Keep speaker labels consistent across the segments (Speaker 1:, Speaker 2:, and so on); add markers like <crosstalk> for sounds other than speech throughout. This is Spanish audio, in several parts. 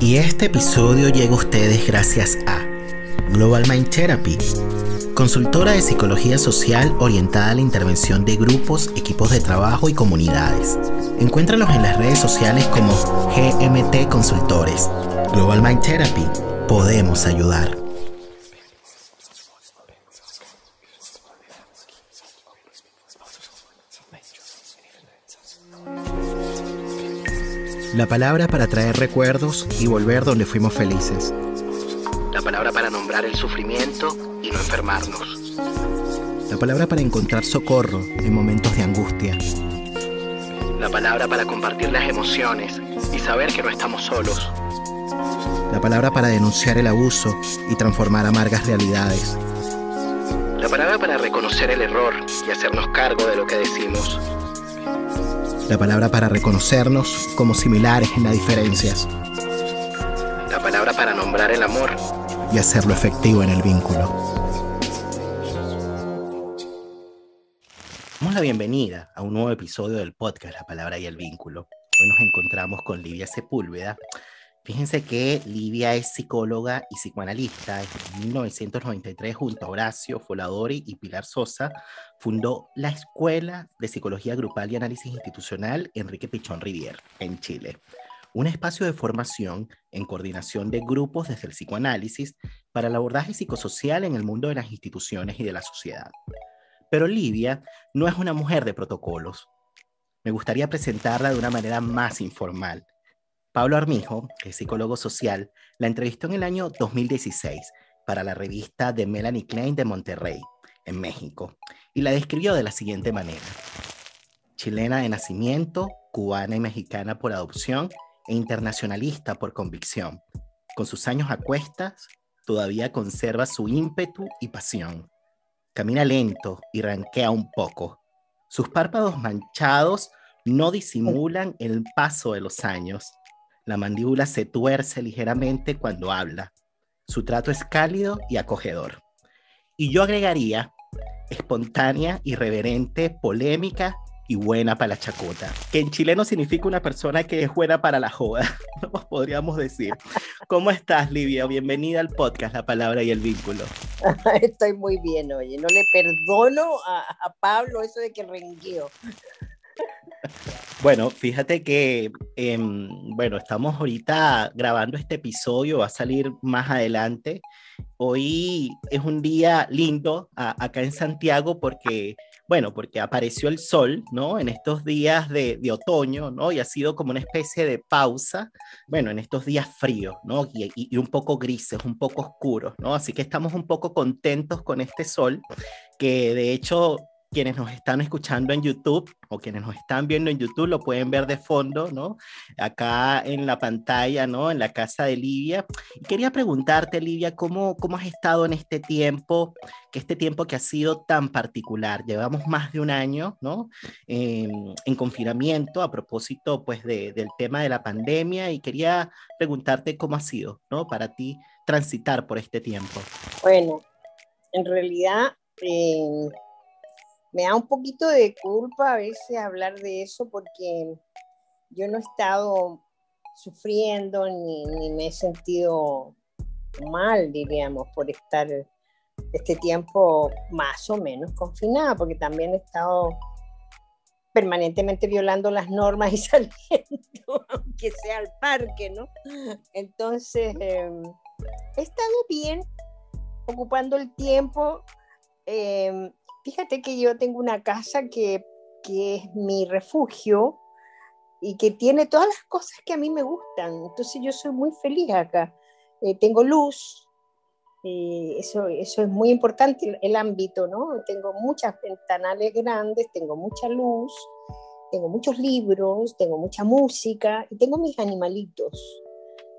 Speaker 1: Y este episodio llega a ustedes gracias a Global Mind Therapy, consultora de psicología social orientada a la intervención de grupos, equipos de trabajo y comunidades. Encuéntralos en las redes sociales como GMT Consultores. Global Mind Therapy, podemos ayudar. La palabra para traer recuerdos y volver donde fuimos felices. La palabra para nombrar el sufrimiento y no enfermarnos. La palabra para encontrar socorro en momentos de angustia. La palabra para compartir las emociones y saber que no estamos solos. La palabra para denunciar el abuso y transformar amargas realidades. La palabra para reconocer el error y hacernos cargo de lo que decimos la palabra para reconocernos como similares en las diferencias, la palabra para nombrar el amor y hacerlo efectivo en el vínculo. Damos la bienvenida a un nuevo episodio del podcast La Palabra y el Vínculo. Hoy nos encontramos con Livia Sepúlveda, Fíjense que Livia es psicóloga y psicoanalista. En 1993, junto a Horacio Foladori y Pilar Sosa, fundó la Escuela de Psicología Grupal y Análisis Institucional Enrique Pichón Rivier, en Chile. Un espacio de formación en coordinación de grupos desde el psicoanálisis para el abordaje psicosocial en el mundo de las instituciones y de la sociedad. Pero Livia no es una mujer de protocolos. Me gustaría presentarla de una manera más informal Pablo Armijo, es psicólogo social, la entrevistó en el año 2016 para la revista de Melanie Klein de Monterrey, en México, y la describió de la siguiente manera. Chilena de nacimiento, cubana y mexicana por adopción e internacionalista por convicción. Con sus años a cuestas, todavía conserva su ímpetu y pasión. Camina lento y ranquea un poco. Sus párpados manchados no disimulan el paso de los años la mandíbula se tuerce ligeramente cuando habla. Su trato es cálido y acogedor. Y yo agregaría espontánea, irreverente, polémica y buena para la chacota, que en chileno significa una persona que es buena para la joda, <laughs> podríamos decir. ¿Cómo estás, Livia? Bienvenida al podcast La Palabra y el Vínculo. <laughs>
Speaker 2: Estoy muy bien, oye, no le perdono a, Pablo eso de que rengueo.
Speaker 1: Bueno, fíjate que, em, bueno, estamos ahorita grabando este episodio, va a salir más adelante. Hoy es un día lindo acá en Santiago porque, bueno, porque apareció el sol, ¿no? En estos días de, otoño, ¿no? Y ha sido como una especie de pausa, bueno, en estos días fríos, ¿no? Y, y un poco grises, un poco oscuros, ¿no? Así que estamos un poco contentos con este sol, que de hecho quienes nos están escuchando en YouTube o quienes nos están viendo en YouTube lo pueden ver de fondo, ¿no? Acá en la pantalla, ¿no? En la casa de Livia. Quería preguntarte, Livia, ¿cómo, cómo has estado en este tiempo, que este tiempo que ha sido tan particular? Llevamos más de un año, ¿no? en confinamiento a propósito, pues, del tema de la pandemia y quería preguntarte cómo ha sido, ¿no? Para ti transitar por este tiempo.
Speaker 2: Bueno, en realidad... Eh me da un poquito de culpa a veces hablar de eso porque yo no he estado sufriendo ni, me he sentido mal, diríamos, por estar este tiempo más o menos confinada, porque también he estado permanentemente violando las normas y <laughs> saliendo, aunque sea al parque, ¿no? Entonces, em, he estado bien, ocupando el tiempo. Eh, Fíjate que yo tengo una casa que, es mi refugio y que tiene todas las cosas que a mí me gustan. Entonces yo soy muy feliz acá. Eh, tengo luz, eh, eso, eso es muy importante, el, ámbito, ¿no? Tengo muchas ventanales grandes, tengo mucha luz, tengo muchos libros, tengo mucha música y tengo mis animalitos.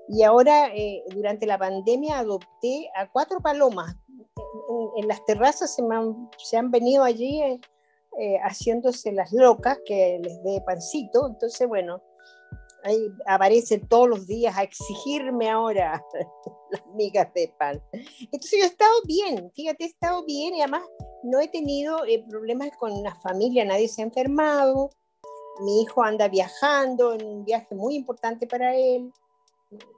Speaker 2: Y ahora, eh, durante la pandemia, adopté a cuatro palomas, en, las terrazas se, se, han venido allí eh, eh, haciéndose las locas que les dé pancito. Entonces, bueno, ahí aparece todos los días a exigirme ahora <laughs> las migas de pan. Entonces yo he estado bien, fíjate, he estado bien y además no he tenido eh, problemas con la familia, nadie se ha enfermado, mi hijo anda viajando en un viaje muy importante para él.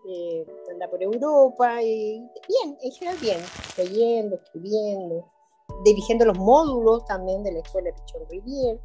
Speaker 2: Eh, anda por Europa y bien, en general bien, leyendo, escribiendo, dirigiendo los módulos también de la escuela Pichón Rivier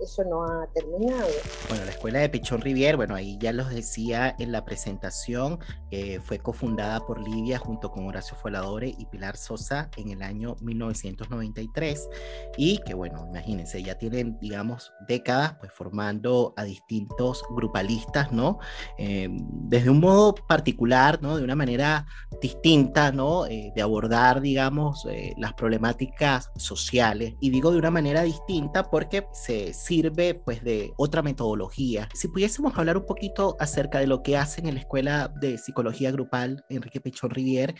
Speaker 2: eso no ha terminado.
Speaker 1: Bueno, la escuela de Pichón Rivier, bueno, ahí ya los decía en la presentación, eh, fue cofundada por Livia junto con Horacio Foladore y Pilar Sosa en el año 1993 y que bueno, imagínense, ya tienen, digamos, décadas pues formando a distintos grupalistas, ¿no? Eh, desde un modo particular, ¿no? De una manera distinta, ¿no? Eh, de abordar, digamos, las problemáticas sociales y digo de una manera distinta porque se sirve pues de otra metodología. Si pudiésemos hablar un poquito acerca de lo que hacen en la Escuela de Psicología Grupal Enrique Pechón Rivier,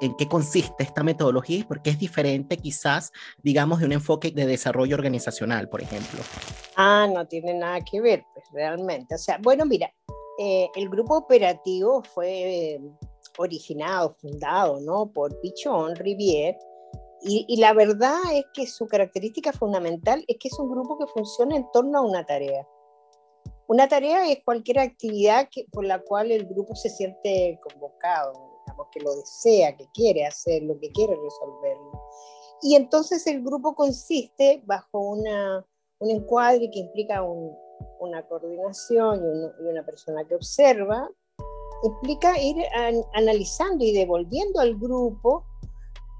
Speaker 1: en qué consiste esta metodología y por qué es diferente quizás, digamos, de un enfoque de desarrollo organizacional, por ejemplo.
Speaker 2: Ah, no tiene nada que ver, pues realmente. O sea, bueno, mira, eh, el grupo operativo fue originado, fundado, ¿no? Por Pichón Rivier, y, la verdad es que su característica fundamental es que es un grupo que funciona en torno a una tarea. Una tarea es cualquier actividad que, por la cual el grupo se siente convocado, digamos, que lo desea, que quiere hacer, lo que quiere resolverlo. Y entonces el grupo consiste bajo una, un encuadre que implica una coordinación y, y, una persona que observa, implica ir analizando y devolviendo al grupo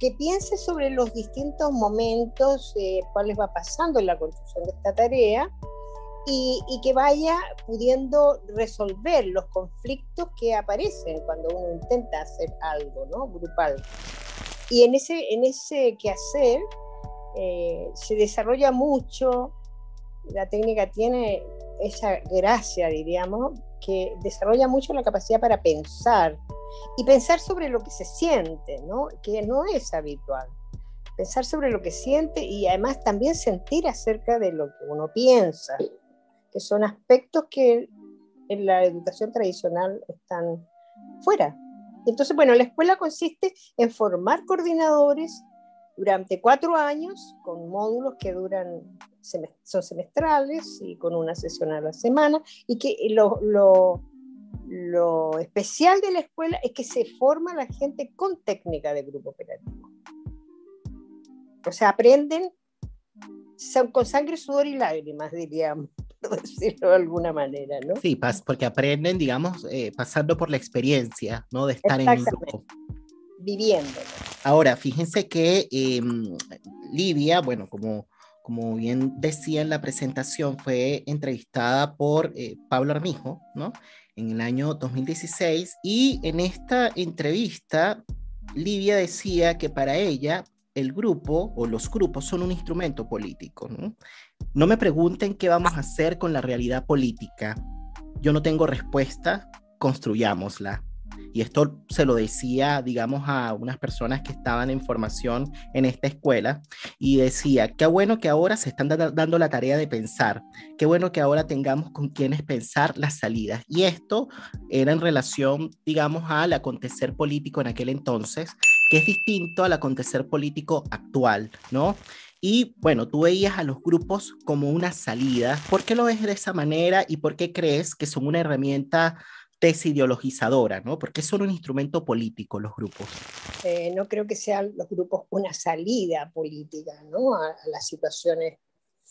Speaker 2: que piense sobre los distintos momentos eh, cuáles va pasando en la construcción de esta tarea y, que vaya pudiendo resolver los conflictos que aparecen cuando uno intenta hacer algo ¿no? grupal. Y en ese, en ese quehacer eh, se desarrolla mucho, la técnica tiene esa gracia, diríamos, que desarrolla mucho la capacidad para pensar, y pensar sobre lo que se siente, ¿no? que no es habitual. Pensar sobre lo que siente y además también sentir acerca de lo que uno piensa, que son aspectos que en la educación tradicional están fuera. Entonces, bueno, la escuela consiste en formar coordinadores durante cuatro años con módulos que duran, son semestrales y con una sesión a la semana y que lo, lo lo especial de la escuela es que se forma la gente con técnica de grupo operativo. O sea, aprenden con sangre, sudor y lágrimas, diríamos, <laughs> por decirlo de alguna manera, ¿no?
Speaker 1: Sí, porque aprenden, digamos, eh, pasando por la experiencia, ¿no? De estar en un grupo.
Speaker 2: Viviendo.
Speaker 1: Ahora, fíjense que em, Livia, bueno, como, como bien decía en la presentación, fue entrevistada por eh, Pablo Armijo, ¿no? En el año 2016 y en esta entrevista Livia decía que para ella el grupo o los grupos son un instrumento político. ¿no? no me pregunten qué vamos a hacer con la realidad política. Yo no tengo respuesta, construyámosla. Y esto se lo decía, digamos, a unas personas que estaban en formación en esta escuela y decía, qué bueno que ahora se están dando la tarea de pensar, qué bueno que ahora tengamos con quienes pensar las salidas. Y esto era en relación, digamos, al acontecer político en aquel entonces, que es distinto al acontecer político actual, ¿no? Y bueno, tú veías a los grupos como una salida. ¿Por qué lo ves de esa manera y por qué crees que son una herramienta desideologizadora, ¿no? Porque son un instrumento político los grupos.
Speaker 2: Eh, no creo que sean los grupos una salida política, ¿no? A, las situaciones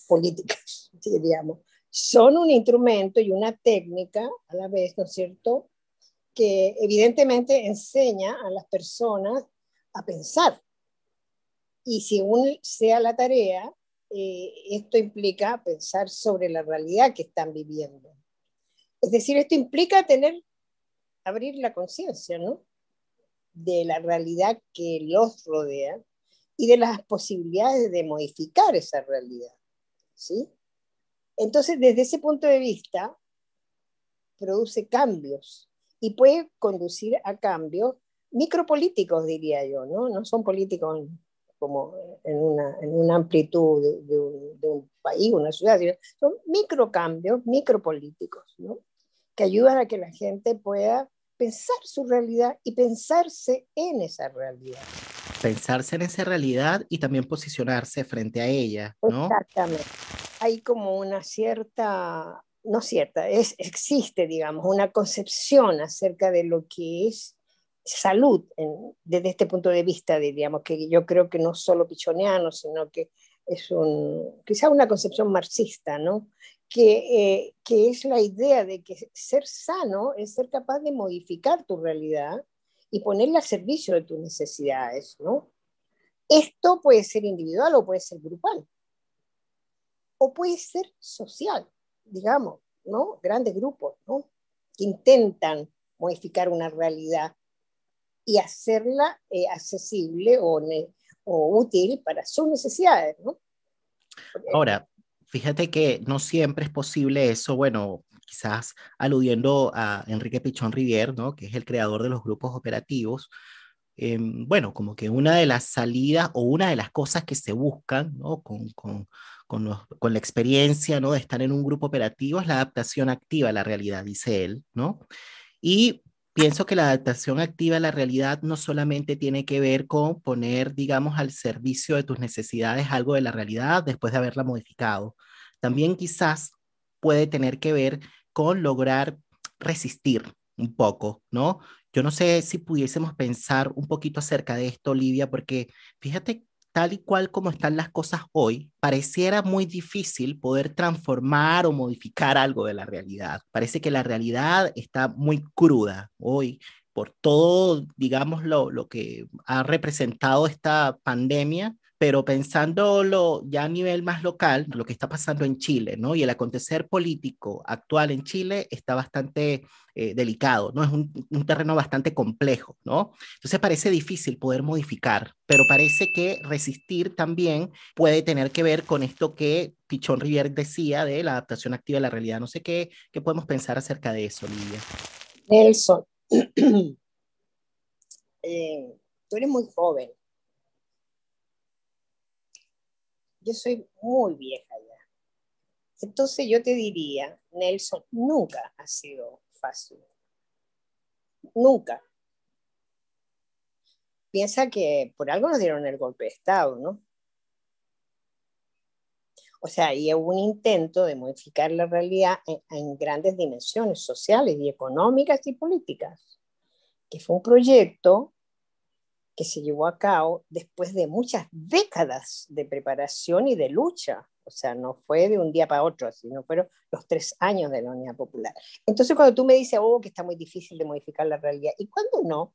Speaker 2: políticas, <laughs> digamos. Son un instrumento y una técnica a la vez, ¿no es cierto? Que evidentemente enseña a las personas a pensar. Y según sea la tarea, eh, esto implica pensar sobre la realidad que están viviendo. Es decir, esto implica tener, abrir la conciencia, ¿no? De la realidad que los rodea y de las posibilidades de modificar esa realidad, ¿sí? Entonces, desde ese punto de vista, produce cambios y puede conducir a cambios micropolíticos, diría yo, ¿no? No son políticos como en una, en una amplitud de, un, de, un, país, una ciudad, son microcambios, micropolíticos, ¿no? Que ayudan a que la gente pueda pensar su realidad y pensarse en esa realidad.
Speaker 1: Pensarse en esa realidad y también posicionarse frente a ella, ¿no?
Speaker 2: Exactamente. Hay como una cierta no cierta, es, existe, digamos, una concepción acerca de lo que es salud desde este punto de vista, digamos, que yo creo que no solo pichoneano, sino que es un, quizá una concepción marxista, ¿no? Que, eh, que es la idea de que ser sano es ser capaz de modificar tu realidad y ponerla al servicio de tus necesidades, ¿no? Esto puede ser individual o puede ser grupal, o puede ser social, digamos, ¿no? Grandes grupos, ¿no? Que intentan modificar una realidad y hacerla eh, accesible o, o, útil para sus necesidades, ¿no?
Speaker 1: Ahora, fíjate que no siempre es posible eso, bueno, quizás aludiendo a Enrique Pichón Rivier, ¿no? Que es el creador de los grupos operativos, em, bueno, como que una de las salidas o una de las cosas que se buscan ¿no? con, con, con, los, con, la experiencia ¿no? de estar en un grupo operativo es la adaptación activa a la realidad, dice él, ¿no? Y pienso que la adaptación activa a la realidad no solamente tiene que ver con poner, digamos, al servicio de tus necesidades algo de la realidad después de haberla modificado. También quizás puede tener que ver con lograr resistir un poco, ¿no? Yo no sé si pudiésemos pensar un poquito acerca de esto, Olivia, porque fíjate tal y cual como están las cosas hoy, pareciera muy difícil poder transformar o modificar algo de la realidad. Parece que la realidad está muy cruda hoy por todo, digamos, lo, lo que ha representado esta pandemia pero pensándolo ya a nivel más local, lo que está pasando en Chile, ¿no? Y el acontecer político actual en Chile está bastante eh, delicado, ¿no? Es un, terreno bastante complejo, ¿no? Entonces parece difícil poder modificar, pero parece que resistir también puede tener que ver con esto que Pichón Rivier decía de la adaptación activa a la realidad. No sé qué, qué podemos pensar acerca de eso, Lidia.
Speaker 2: Nelson, <clears throat> eh, tú eres muy joven yo soy muy vieja ya. Entonces yo te diría, Nelson, nunca ha sido fácil. Nunca. Piensa que por algo nos dieron el golpe de Estado, ¿no? O sea, y hubo un intento de modificar la realidad en, en, grandes dimensiones sociales y económicas y políticas, que fue un proyecto que se llevó a cabo después de muchas décadas de preparación y de lucha. O sea, no fue de un día para otro, sino fueron los tres años de la Unidad Popular. Entonces, cuando tú me dices, oh, que está muy difícil de modificar la realidad, ¿y cuándo no?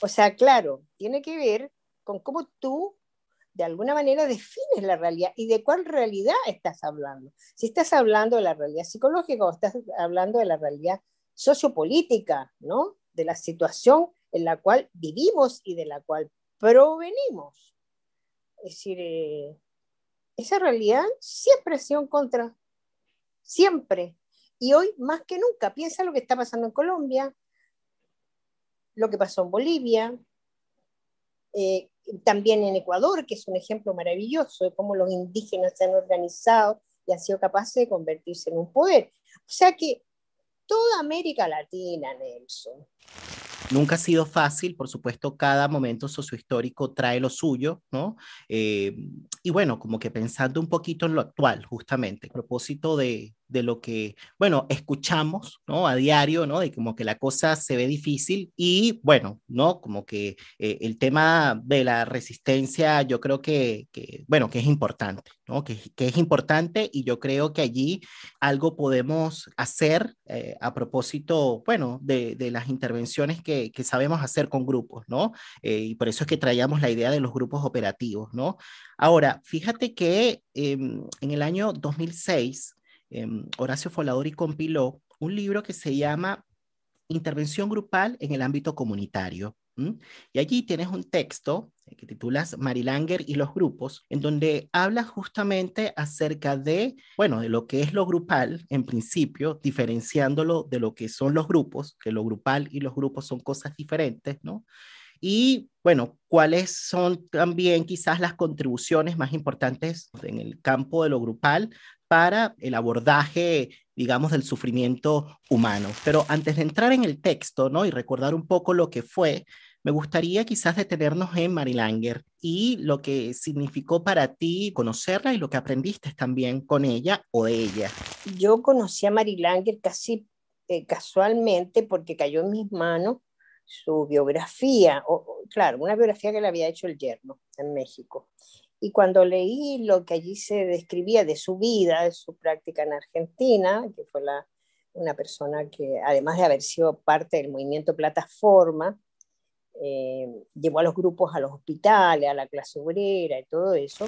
Speaker 2: O sea, claro, tiene que ver con cómo tú, de alguna manera, defines la realidad y de cuál realidad estás hablando. Si estás hablando de la realidad psicológica o estás hablando de la realidad sociopolítica, ¿no? De la situación en la cual vivimos y de la cual provenimos. Es decir, eh, esa realidad siempre ha sido en contra, siempre. Y hoy más que nunca, piensa lo que está pasando en Colombia, lo que pasó en Bolivia, eh, también en Ecuador, que es un ejemplo maravilloso de cómo los indígenas se han organizado y han sido capaces de convertirse en un poder. O sea que toda América Latina, Nelson,
Speaker 1: Nunca ha sido fácil, por supuesto, cada momento sociohistórico trae lo suyo, ¿no? Eh, y bueno, como que pensando un poquito en lo actual, justamente, a propósito de, de lo que, bueno, escuchamos, ¿no? A diario, ¿no? De como que la cosa se ve difícil y, bueno, ¿no? Como que eh, el tema de la resistencia, yo creo que, que bueno, que es importante, ¿no? Que, que, es importante y yo creo que allí algo podemos hacer eh, a propósito, bueno, de, de las intervenciones que, que, sabemos hacer con grupos, ¿no? Eh, y por eso es que traíamos la idea de los grupos operativos, ¿no? Ahora, fíjate que em, en el año 2006, Em, Horacio Foladori compiló un libro que se llama Intervención Grupal en el ámbito comunitario. Y allí tienes un texto que titulas Marilanger y los grupos, en donde habla justamente acerca de, bueno, de lo que es lo grupal en principio, diferenciándolo de lo que son los grupos, que lo grupal y los grupos son cosas diferentes, ¿no? Y bueno, cuáles son también quizás las contribuciones más importantes en el campo de lo grupal para el abordaje, digamos, del sufrimiento humano. Pero antes de entrar en el texto, ¿no? Y recordar un poco lo que fue, Me gustaría quizás detenernos en Mary Langer y lo que significó para ti conocerla y lo que aprendiste también con ella o ella.
Speaker 2: Yo conocí a Mary Langer casi eh, casualmente porque cayó en mis manos su biografía, o, claro, una biografía que le había hecho el yerno en México. Y cuando leí lo que allí se describía de su vida, de su práctica en Argentina, que fue la, una persona que, además de haber sido parte del movimiento Plataforma, eh, llevó a los grupos a los hospitales, a la clase obrera y todo eso,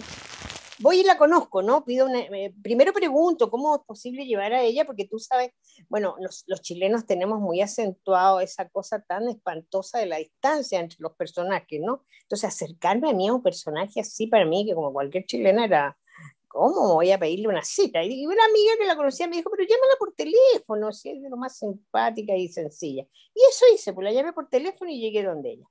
Speaker 2: voy y la conozco, ¿no? Pido eh, primero pregunto cómo es posible llevar a ella, porque tú sabes, bueno, los, chilenos tenemos muy acentuado esa cosa tan espantosa de la distancia entre los personajes, ¿no? Entonces, acercarme a mí a un personaje así para mí, que como cualquier chilena era, ¿cómo voy a pedirle una cita? Y una amiga que la conocía me dijo, pero llámala por teléfono, si es de lo más simpática y sencilla. Y eso hice, pues la llamé por teléfono y llegué donde ella.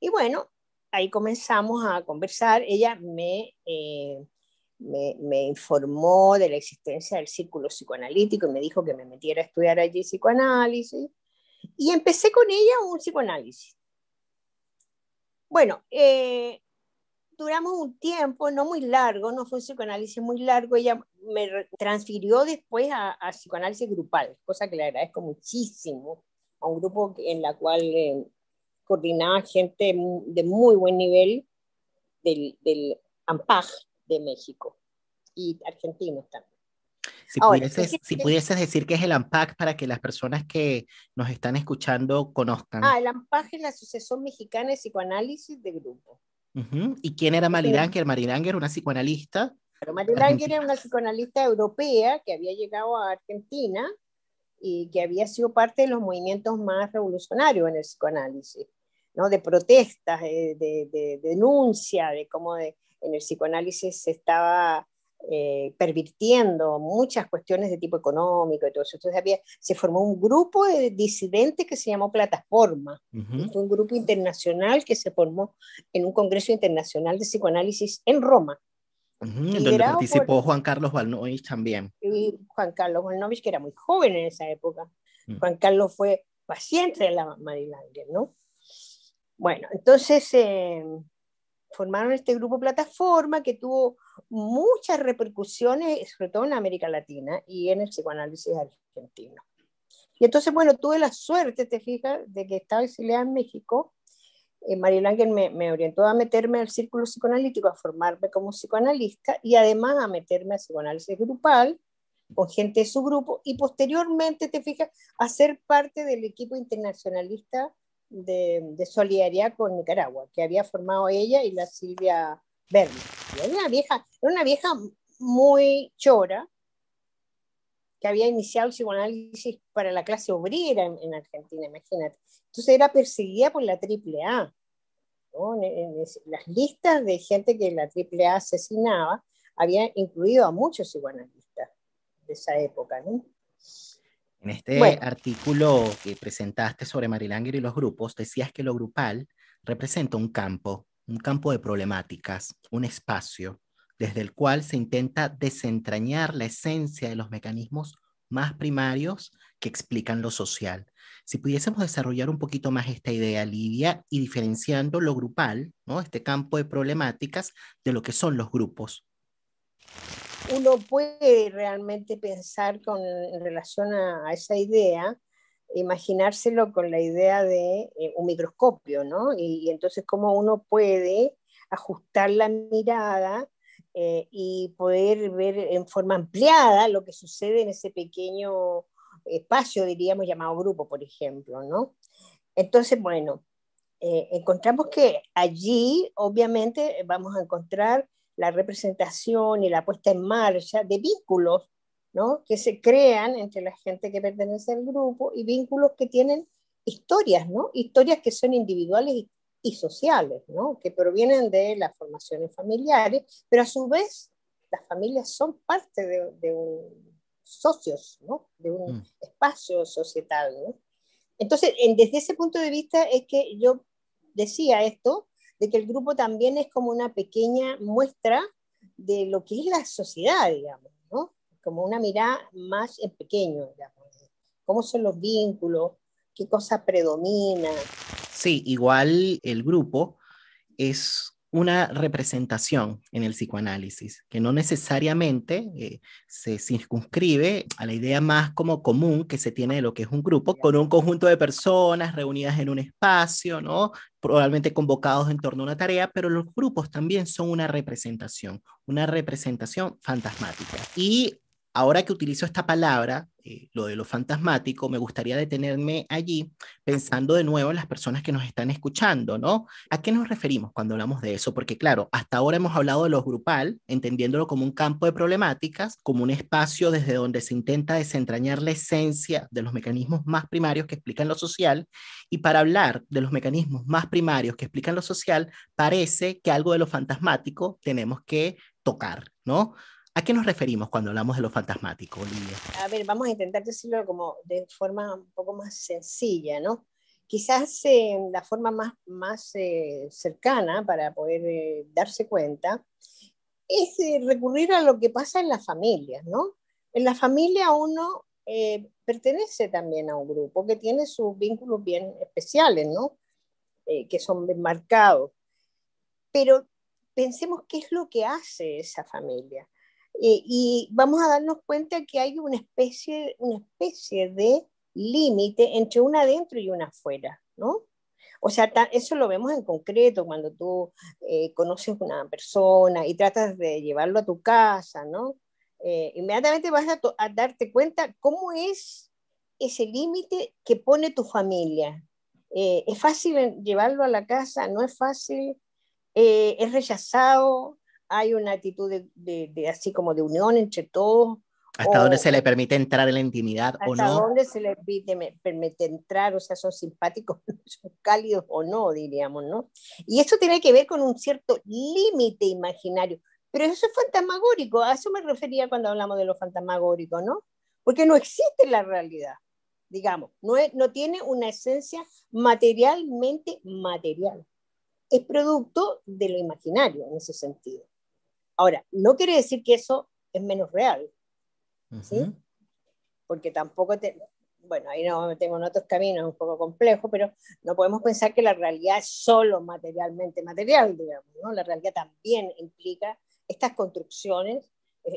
Speaker 2: Y bueno, ahí comenzamos a conversar. Ella me, eh, me, me, informó de la existencia del círculo psicoanalítico y me dijo que me metiera a estudiar allí psicoanálisis. Y empecé con ella un psicoanálisis. Bueno, eh, duramos un tiempo, no muy largo, no fue un psicoanálisis muy largo, ella me transfirió después a, psicoanálisis grupal, cosa que le agradezco muchísimo, a un grupo en la cual eh, coordinaba gente de muy buen nivel del, del AMPAG de México y argentinos también.
Speaker 1: Si, pudieses, si pudieses decir qué es el AMPAC para que las personas que nos están escuchando conozcan.
Speaker 2: Ah, el AMPAC es la Asociación Mexicana de Psicoanálisis de Grupo.
Speaker 1: ¿Y quién era Marilanger? Marilanger era una psicoanalista.
Speaker 2: Pero Marilanger era una psicoanalista europea que había llegado a Argentina y que había sido parte de los movimientos más revolucionarios en el psicoanálisis. ¿No? de protestas, de, de, denuncia, de cómo en el psicoanálisis se estaba eh, pervirtiendo muchas cuestiones de tipo económico y todo eso. Entonces había, se formó un grupo de disidentes que se llamó Plataforma. Fue un grupo internacional que se formó en un Congreso Internacional de Psicoanálisis en Roma.
Speaker 1: donde participó Juan Carlos Balnovich también.
Speaker 2: Y Juan Carlos Balnovich, que era muy joven en esa época. Mm. Juan Carlos fue paciente de la Marilanger, ¿no? Bueno, entonces eh, formaron este grupo plataforma que tuvo muchas repercusiones, sobre todo en América Latina y en el psicoanálisis argentino. Y entonces, bueno, tuve la suerte, te fijas, de que estaba exiliada en México. Eh, Mariel me, me, orientó a meterme al círculo psicoanalítico, a formarme como psicoanalista y además a meterme a psicoanálisis grupal con gente de su grupo y posteriormente, te fijas, a ser parte del equipo internacionalista de, solidaridad con Nicaragua, que había formado ella y la Silvia Verde. Era una vieja, era una vieja muy chora, que había iniciado el psicoanálisis para la clase obrera en, Argentina, imagínate. Entonces era perseguida por la AAA. ¿no? En, las listas de gente que la AAA asesinaba había incluido a muchos psicoanalistas de esa época. ¿no?
Speaker 1: En este artículo que presentaste sobre Marilanger y los grupos, decías que lo grupal representa un campo, un campo de problemáticas, un espacio desde el cual se intenta desentrañar la esencia de los mecanismos más primarios que explican lo social. Si pudiésemos desarrollar un poquito más esta idea, Lidia, y diferenciando lo grupal, ¿no? este campo de problemáticas, de lo que son los grupos
Speaker 2: uno puede realmente pensar con, en relación a, esa idea, imaginárselo con la idea de eh, un microscopio, ¿no? Y, entonces cómo uno puede ajustar la mirada eh, y poder ver en forma ampliada lo que sucede en ese pequeño espacio, diríamos, llamado grupo, por ejemplo, ¿no? Entonces, bueno, eh, encontramos que allí, obviamente, vamos a encontrar la representación y la puesta en marcha de vínculos ¿no? que se crean entre la gente que pertenece al grupo y vínculos que tienen historias, ¿no? historias que son individuales y, sociales, ¿no? que provienen de las formaciones familiares, pero a su vez las familias son parte de, un socios, ¿no? de un mm. espacio societal. ¿no? Entonces, desde ese punto de vista es que yo decía esto, de que el grupo también es como una pequeña muestra de lo que es la sociedad, digamos, ¿no? Como una mirada más en pequeño, digamos. Cómo son los vínculos, qué cosa predomina,
Speaker 1: Sí, igual el grupo es una representación en el psicoanálisis, que no necesariamente eh, se circunscribe a la idea más como común que se tiene de lo que es un grupo, con un conjunto de personas reunidas en un espacio, ¿no? probablemente convocados en torno a una tarea, pero los grupos también son una representación, una representación fantasmática. Y ahora que utilizo esta palabra, eh, lo de lo fantasmático, me gustaría detenerme allí pensando de nuevo en las personas que nos están escuchando, ¿no? ¿A qué nos referimos cuando hablamos de eso? Porque claro, hasta ahora hemos hablado de lo grupal, entendiéndolo como un campo de problemáticas, como un espacio desde donde se intenta desentrañar la esencia de los mecanismos más primarios que explican lo social, y para hablar de los mecanismos más primarios que explican lo social, parece que algo de lo fantasmático tenemos que tocar, ¿no? ¿A qué nos referimos cuando hablamos de lo fantasmático, Olivia?
Speaker 2: A ver, vamos a intentar decirlo como de forma un poco más sencilla, ¿no? Quizás eh, la forma más, más eh, cercana para poder eh, darse cuenta es recurrir a lo que pasa en las familias, ¿no? En la familia uno pertenece también a un grupo que tiene sus vínculos bien especiales, ¿no? que son bien marcados. Pero pensemos qué es lo que hace esa familia eh, y vamos a darnos cuenta que hay una especie, una especie de límite entre una adentro y una afuera, ¿no? O sea, eso lo vemos en concreto cuando tú eh, conoces una persona y tratas de llevarlo a tu casa, ¿no? Eh, inmediatamente vas a, a, darte cuenta cómo es ese límite que pone tu familia. ¿Es fácil llevarlo a la casa? ¿No es fácil? ¿Es rechazado? Hay una actitud de, así como de unión entre todos.
Speaker 1: ¿Hasta dónde se le permite entrar en la intimidad o no?
Speaker 2: ¿Hasta dónde se le permite, entrar? O sea, son simpáticos, <laughs> son cálidos o no, diríamos, ¿no? Y esto tiene que ver con un cierto límite imaginario. Pero eso es fantasmagórico, a eso me refería cuando hablamos de lo fantasmagórico, ¿no? Porque no existe la realidad, digamos, no, no tiene una esencia materialmente material. Es producto de lo imaginario en ese sentido. Ahora, no quiere decir que eso es menos real, ¿sí? Porque tampoco, te, bueno, ahí nos metemos en otros caminos un poco complejos, pero no podemos pensar que la realidad es solo materialmente material, digamos, ¿no? La realidad también implica estas construcciones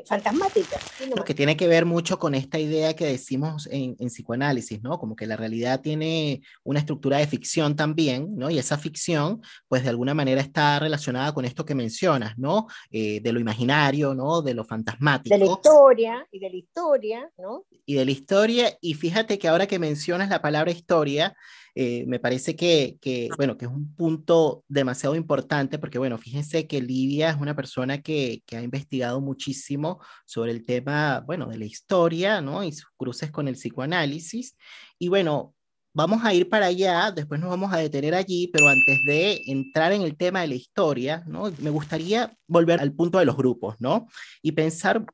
Speaker 2: fantasmática.
Speaker 1: Lo que tiene que ver mucho con esta idea que decimos en, psicoanálisis, ¿no? Como que la realidad tiene una estructura de ficción también, ¿no? Y esa ficción, pues de alguna manera está relacionada con esto que mencionas, ¿no? Eh, de lo imaginario, ¿no? De lo fantasmático.
Speaker 2: De la historia y de la historia, ¿no?
Speaker 1: Y de la historia, y fíjate que ahora que mencionas la palabra historia, eh, me parece que, bueno, que es un punto demasiado importante porque, bueno, fíjense que Lidia es una persona que, que, ha investigado muchísimo sobre el tema, bueno, de la historia, ¿no? Y sus cruces con el psicoanálisis. Y bueno, vamos a ir para allá, después nos vamos a detener allí, pero antes de entrar en el tema de la historia, ¿no? Me gustaría volver al punto de los grupos, ¿no? Y pensar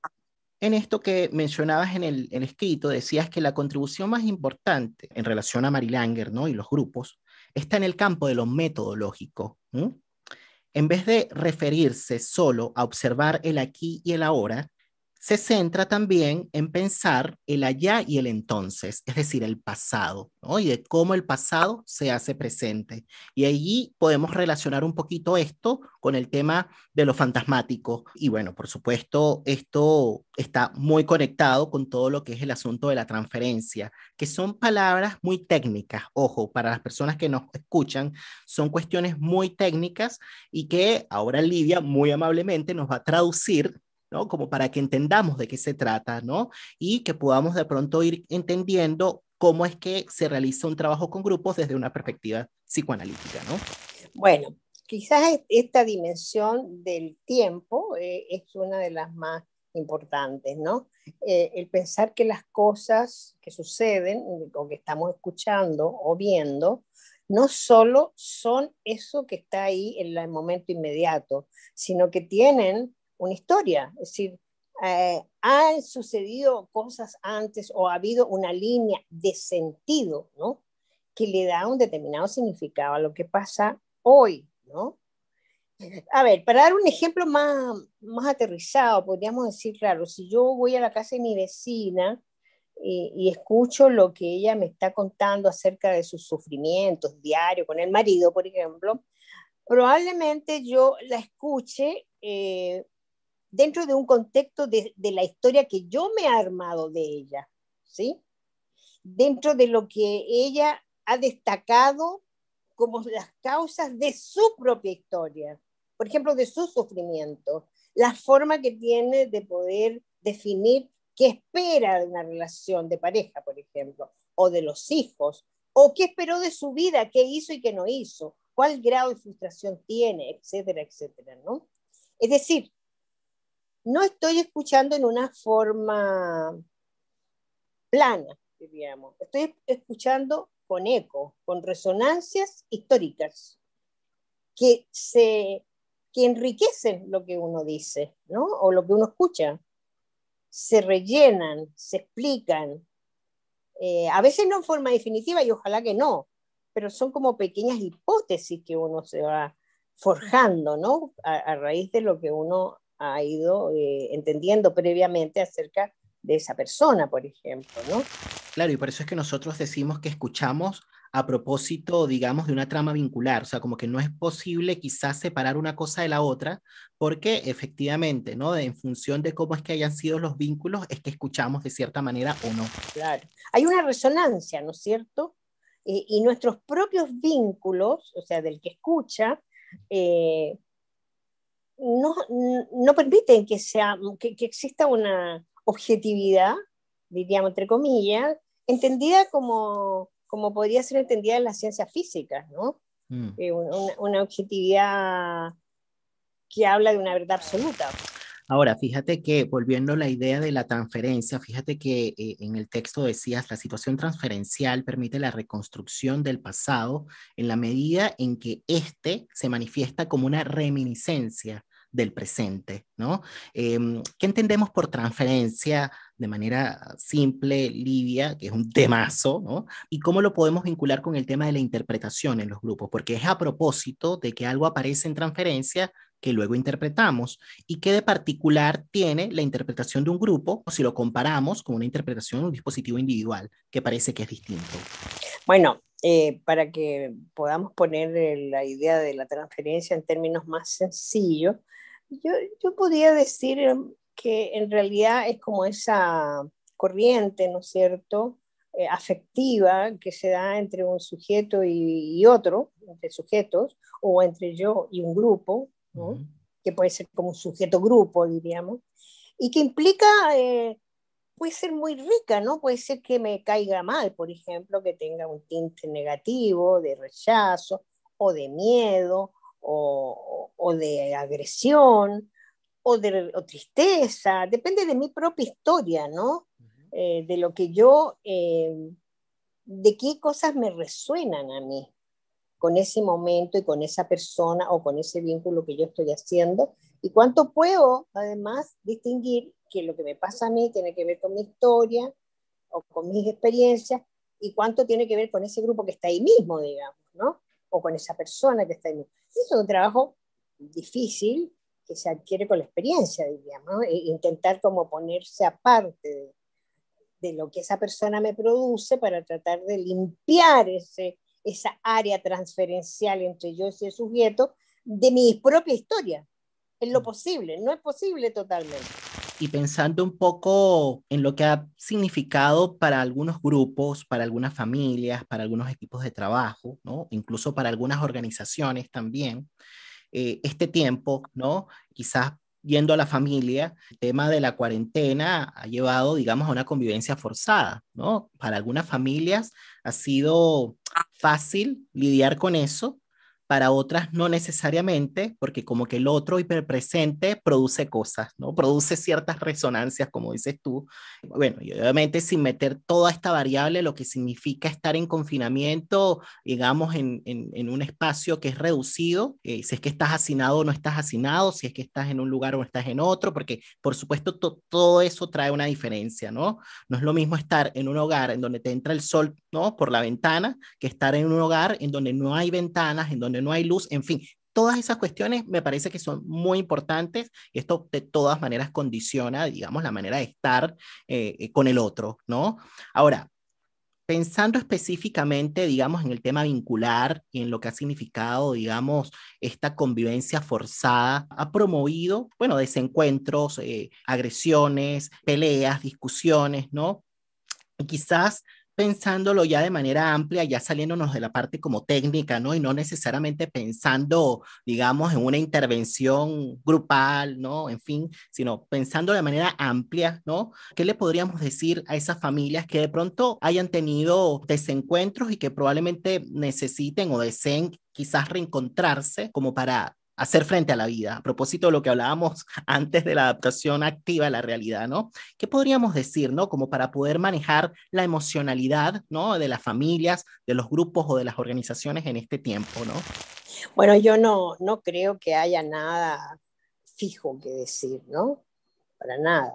Speaker 1: en esto que mencionabas en el, escrito, decías que la contribución más importante en relación a Mary Langer ¿no? y los grupos está en el campo de lo metodológico. En vez de referirse solo a observar el aquí y el ahora, se centra también en pensar el allá y el entonces, es decir, el pasado, ¿no? y de cómo el pasado se hace presente. Y allí podemos relacionar un poquito esto con el tema de lo fantasmático. Y bueno, por supuesto, esto está muy conectado con todo lo que es el asunto de la transferencia, que son palabras muy técnicas. Ojo, para las personas que nos escuchan, son cuestiones muy técnicas y que ahora Lidia muy amablemente nos va a traducir ¿no? Como para que entendamos de qué se trata, ¿no? Y que podamos de pronto ir entendiendo cómo es que se realiza un trabajo con grupos desde una perspectiva psicoanalítica, ¿no?
Speaker 2: Bueno, quizás esta dimensión del tiempo eh, es una de las más importantes, ¿no? Eh, el pensar que las cosas que suceden o que estamos escuchando o viendo no solo son eso que está ahí en el momento inmediato, sino que tienen una historia, es decir, eh, han sucedido cosas antes o ha habido una línea de sentido, ¿no? Que le da un determinado significado a lo que pasa hoy, ¿no? A ver, para dar un ejemplo más, más aterrizado, podríamos decir, claro, si yo voy a la casa de mi vecina y, escucho lo que ella me está contando acerca de sus sufrimientos diarios con el marido, por ejemplo, probablemente yo la escuche eh, dentro de un contexto de, de, la historia que yo me he armado de ella, ¿sí? Dentro de lo que ella ha destacado como las causas de su propia historia, por ejemplo, de su sufrimiento, la forma que tiene de poder definir qué espera de una relación de pareja, por ejemplo, o de los hijos, o qué esperó de su vida, qué hizo y qué no hizo, cuál grado de frustración tiene, etcétera, etcétera, ¿no? Es decir, no estoy escuchando en una forma plana, diríamos, estoy escuchando con eco, con resonancias históricas que se que enriquecen lo que uno dice, ¿no? O lo que uno escucha se rellenan, se explican, eh, a veces no en forma definitiva y ojalá que no, pero son como pequeñas hipótesis que uno se va forjando, ¿no? A, raíz de lo que uno ha ido eh, entendiendo previamente acerca de esa persona, por ejemplo, ¿no?
Speaker 1: Claro, y por eso es que nosotros decimos que escuchamos a propósito, digamos, de una trama vincular, o sea, como que no es posible quizás separar una cosa de la otra, porque efectivamente, ¿no? En función de cómo es que hayan sido los vínculos, es que escuchamos de cierta manera o no.
Speaker 2: Claro, hay una resonancia, ¿no es cierto? Eh, y nuestros propios vínculos, o sea, del que escucha, eh, no, no, permiten que, sea, que, que exista una objetividad, diríamos entre comillas, entendida como como podría ser entendida en las ciencias físicas, ¿no? Mm. Eh, una, objetividad que habla de una verdad absoluta.
Speaker 1: Ahora, fíjate que volviendo a la idea de la transferencia, fíjate que eh, en el texto decías, la situación transferencial permite la reconstrucción del pasado en la medida en que éste se manifiesta como una reminiscencia del presente, ¿no? Em, ¿Qué entendemos por transferencia de manera simple, livia, que es un temazo, ¿no? Y cómo lo podemos vincular con el tema de la interpretación en los grupos, porque es a propósito de que algo aparece en transferencia que luego interpretamos y qué de particular tiene la interpretación de un grupo si lo comparamos con una interpretación de un dispositivo individual, que parece que es distinto.
Speaker 2: Bueno, eh, para que podamos poner eh, la idea de la transferencia en términos más sencillos, yo, yo podría decir em, que en realidad es como esa corriente, ¿no es cierto?, eh, afectiva que se da entre un sujeto y, otro, entre sujetos, o entre yo y un grupo, que puede ser como un sujeto-grupo, diríamos, y que implica, eh, puede ser muy rica, ¿no? Puede ser que me caiga mal, por ejemplo, que tenga un tinte negativo, de rechazo, o de miedo, o, de agresión o de tristeza, depende de mi propia historia, ¿no? Eh, de lo que yo, eh, de qué cosas me resuenan a mí con ese momento y con esa persona o con ese vínculo que yo estoy haciendo y cuánto puedo además distinguir que lo que me pasa a mí tiene que ver con mi historia o con mis experiencias y cuánto tiene que ver con ese grupo que está ahí mismo, digamos, ¿no? O con esa persona que está ahí mismo. Es un trabajo difícil que se adquiere con la experiencia, diríamos, e intentar como ponerse aparte de, lo que esa persona me produce para tratar de limpiar ese, esa área transferencial entre yo y el sujeto de mi propia historia, en lo mm. posible, no es posible totalmente.
Speaker 1: Y pensando un poco en lo que ha significado para algunos grupos, para algunas familias, para algunos equipos de trabajo, ¿no? incluso para algunas organizaciones también, eh, este tiempo, ¿no? Quizás yendo a la familia, el tema de la cuarentena ha llevado, digamos, a una convivencia forzada, ¿no? Para algunas familias ha sido fácil lidiar con eso, para otras no necesariamente, porque como que el otro hiperpresente produce cosas, ¿no? Produce ciertas resonancias, como dices tú. Bueno, y obviamente sin meter toda esta variable, lo que significa estar en confinamiento, digamos, en, en, un espacio que es reducido, eh, si es que estás hacinado o no estás hacinado, si es que estás en un lugar o estás en otro, porque por supuesto todo eso trae una diferencia, ¿no? No es lo mismo estar en un hogar en donde te entra el sol, ¿no? Por la ventana, que estar en un hogar en donde no hay ventanas, en donde no hay luz, en fin, todas esas cuestiones me parece que son muy importantes y esto de todas maneras condiciona, digamos, la manera de estar eh, eh, con el otro, ¿no? Ahora, pensando específicamente, digamos, en el tema vincular y en lo que ha significado, digamos, esta convivencia forzada, ha promovido, bueno, desencuentros, eh, agresiones, peleas, discusiones, ¿no? Y quizás pensándolo ya de manera amplia, ya saliéndonos de la parte como técnica, ¿no? Y no necesariamente pensando, digamos, en una intervención grupal, ¿no? En fin, sino pensando de manera amplia, ¿no? ¿Qué le podríamos decir a esas familias que de pronto hayan tenido desencuentros y que probablemente necesiten o deseen quizás reencontrarse como para hacer frente a la vida, a propósito de lo que hablábamos <laughs> antes de la adaptación activa a la realidad, ¿no? ¿Qué podríamos decir, ¿no? Como para poder manejar la emocionalidad, ¿no? De las familias, de los grupos o de las organizaciones en este tiempo, ¿no?
Speaker 2: Bueno, yo no, no creo que haya nada fijo que decir, ¿no? Para nada,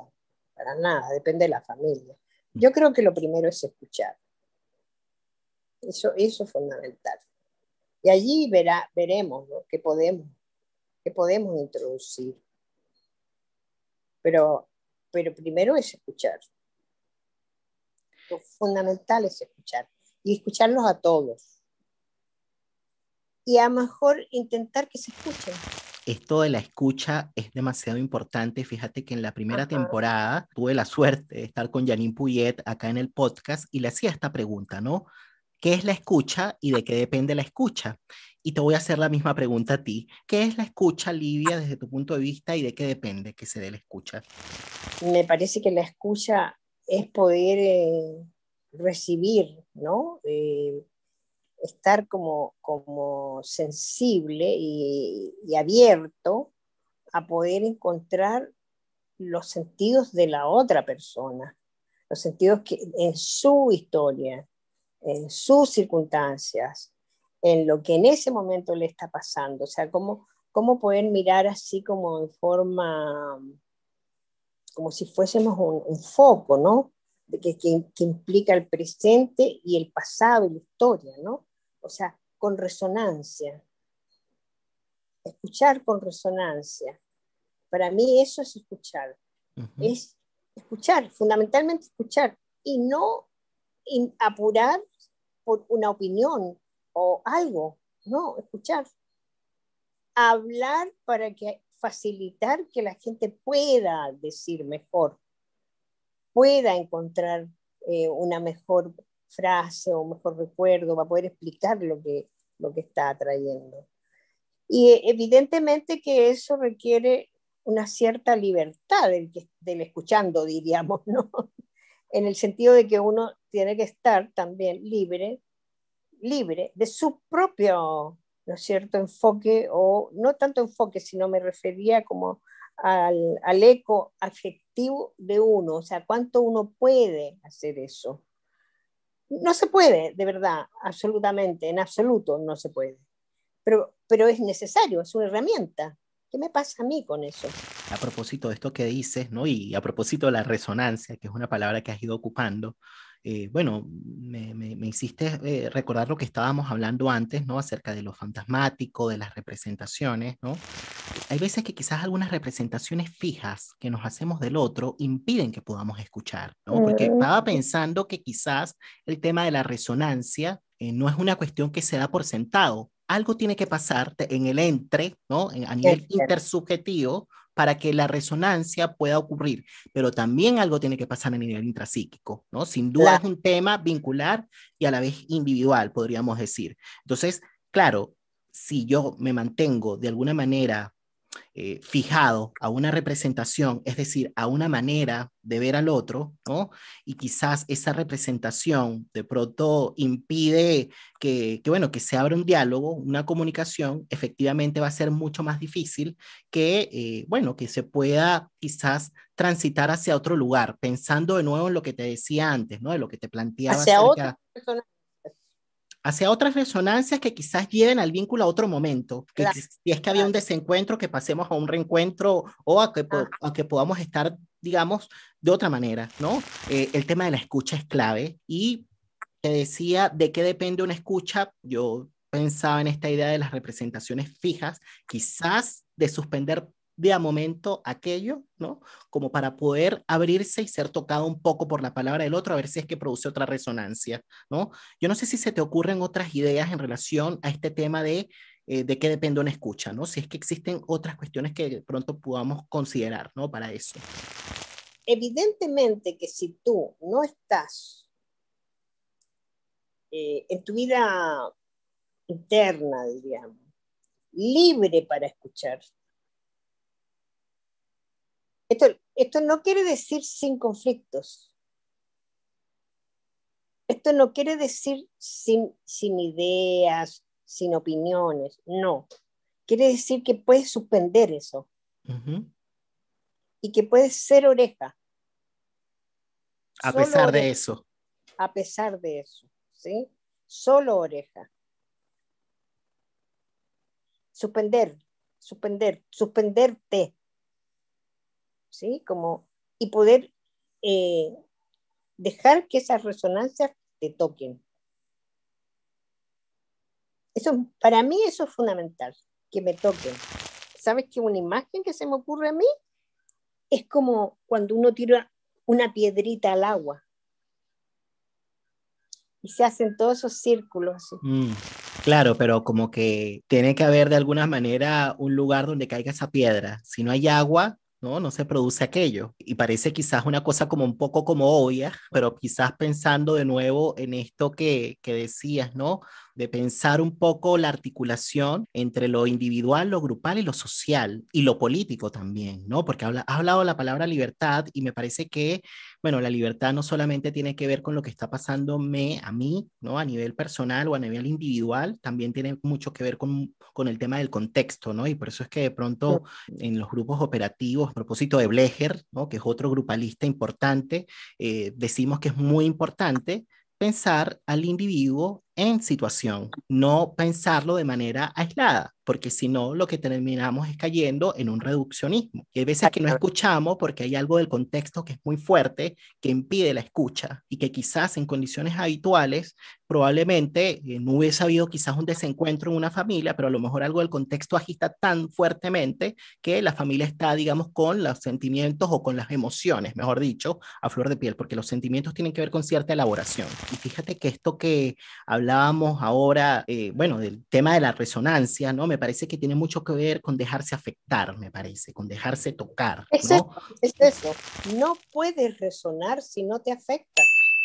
Speaker 2: para nada, depende de la familia. Yo creo que lo primero es escuchar. Eso, eso es fundamental. Y allí verá, veremos ¿no? qué podemos que podemos introducir. Pero, pero primero es escuchar. Lo fundamental es escuchar y escucharlos a todos. Y a lo mejor intentar que se escuchen.
Speaker 1: Esto de la escucha es demasiado importante. Fíjate que en la primera temporada tuve la suerte de estar con Janine Puyet acá en el podcast y le hacía esta pregunta, ¿no? ¿Qué es la escucha y de qué depende la escucha? Y te voy a hacer la misma pregunta a ti. ¿Qué es la escucha, Livia, desde tu punto de vista y de qué depende que se dé la escucha?
Speaker 2: Me parece que la escucha es poder eh, recibir, ¿no? Eh, estar como, como sensible y, y abierto a poder encontrar los sentidos de la otra persona, los sentidos que en su historia, en sus circunstancias, en lo que en ese momento le está pasando. O sea, cómo, cómo poder mirar así como en forma, como si fuésemos un, foco, ¿no? De que, que, implica el presente y el pasado y la historia, ¿no? O sea, con resonancia. Escuchar con resonancia. Para mí eso es escuchar. Es escuchar, fundamentalmente escuchar y no apurar por una opinión, o algo, no, escuchar. Hablar para que facilitar que la gente pueda decir mejor, pueda encontrar eh, una mejor frase o mejor recuerdo, va a poder explicar lo que, lo que está trayendo. Y eh, evidentemente que eso requiere una cierta libertad del, del escuchando, <laughs> diríamos, ¿no? En el sentido de que uno tiene que estar también libre libre de su propio, ¿no cierto?, enfoque, o no tanto enfoque, sino me refería como al, al eco afectivo de uno, o sea, cuánto uno puede hacer eso. No se puede, de verdad, absolutamente, en absoluto no se puede, pero, pero es necesario, es una herramienta. ¿Qué me pasa a mí con eso?
Speaker 1: A propósito de esto que dices, ¿no? Y a propósito de la resonancia, que es una palabra que has ido ocupando, eh, bueno, me, me, hiciste eh, recordar lo que estábamos hablando antes, ¿no? Acerca de lo fantasmático, de las representaciones, ¿no? Hay veces que quizás algunas representaciones fijas que nos hacemos del otro impiden que podamos escuchar, ¿no? Porque estaba pensando que quizás el tema de la resonancia eh, no es una cuestión que se da por sentado. Algo tiene que pasar en el entre, ¿no? a nivel intersubjetivo para que la resonancia pueda ocurrir, pero también algo tiene que pasar a nivel intrapsíquico, ¿no? Sin duda es un tema vincular y a la vez individual, podríamos decir. Entonces, claro, si yo me mantengo de alguna manera eh, fijado a una representación, es decir, a una manera de ver al otro, ¿no? Y quizás esa representación de pronto impide que, bueno, que se abra un diálogo, una comunicación, efectivamente va a ser mucho más difícil que, eh, bueno, que se pueda quizás transitar hacia otro lugar, pensando de nuevo en lo que te decía antes, ¿no? De lo que te planteaba.
Speaker 2: Hacia otra persona
Speaker 1: hacia otras resonancias que quizás lleven al vínculo a otro momento. Que si es que había un desencuentro, que pasemos a un reencuentro o a que, a que podamos estar, digamos, de otra manera, ¿no? Eh, el tema de la escucha es clave y te decía de qué depende una escucha. Yo pensaba en esta idea de las representaciones fijas, quizás de suspender de momento aquello, ¿no? Como para poder abrirse y ser tocado un poco por la palabra del otro, a ver si es que produce otra resonancia, ¿no? Yo no sé si se te ocurren otras ideas en relación a este tema de eh, de qué depende una escucha, ¿no? Si es que existen otras cuestiones que pronto podamos considerar, ¿no? Para eso.
Speaker 2: Evidentemente que si tú no estás eh, en tu vida interna, diríamos, libre para escuchar, esto, esto no quiere decir sin conflictos. Esto no quiere decir sin, sin ideas, sin opiniones, no. Quiere decir que puedes suspender eso. Y que puedes ser oreja.
Speaker 1: A pesar de eso.
Speaker 2: A pesar de eso, ¿sí? Solo oreja. Suspender, suspender, suspenderte. ¿Sí? Como, y poder eh, dejar que esas resonancias te toquen. Eso, para mí eso es fundamental, que me toquen. ¿Sabes qué? Una imagen que se me ocurre a mí es como cuando uno tira una piedrita al agua y se hacen todos esos círculos.
Speaker 1: Mm, claro, pero como que tiene que haber de alguna manera un lugar donde caiga esa piedra. Si no hay agua, ¿no? No se produce aquello. Y parece quizás una cosa como un poco como obvia, pero quizás pensando de nuevo en esto que, que decías, ¿no? De pensar un poco la articulación entre lo individual, lo grupal y lo social y lo político también, ¿no? Porque ha hablado la palabra libertad y me parece que, bueno, la libertad no solamente tiene que ver con lo que está pasándome a mí, ¿no? A nivel personal o a nivel individual, también tiene mucho que ver con, con el tema del contexto, ¿no? Y por eso es que de pronto en los grupos operativos, a propósito de Blecher, ¿no? Que es otro grupalista importante, eh, decimos que es muy importante pensar al individuo en situación, no pensarlo de manera aislada porque si no, lo que terminamos es cayendo en un reduccionismo. Y hay veces que no escuchamos porque hay algo del contexto que es muy fuerte, que impide la escucha y que quizás en condiciones habituales probablemente eh, no hubiese habido quizás un desencuentro en una familia, pero a lo mejor algo del contexto agita tan fuertemente que la familia está, digamos, con los sentimientos o con las emociones, mejor dicho, a flor de piel, porque los sentimientos tienen que ver con cierta elaboración. Y fíjate que esto que hablábamos ahora, eh, bueno, del tema de la resonancia, ¿no? Me parece que tiene mucho que ver con dejarse afectar, me parece, con dejarse tocar.
Speaker 2: Es,
Speaker 1: ¿no?
Speaker 2: es eso, no puedes resonar si no te afecta.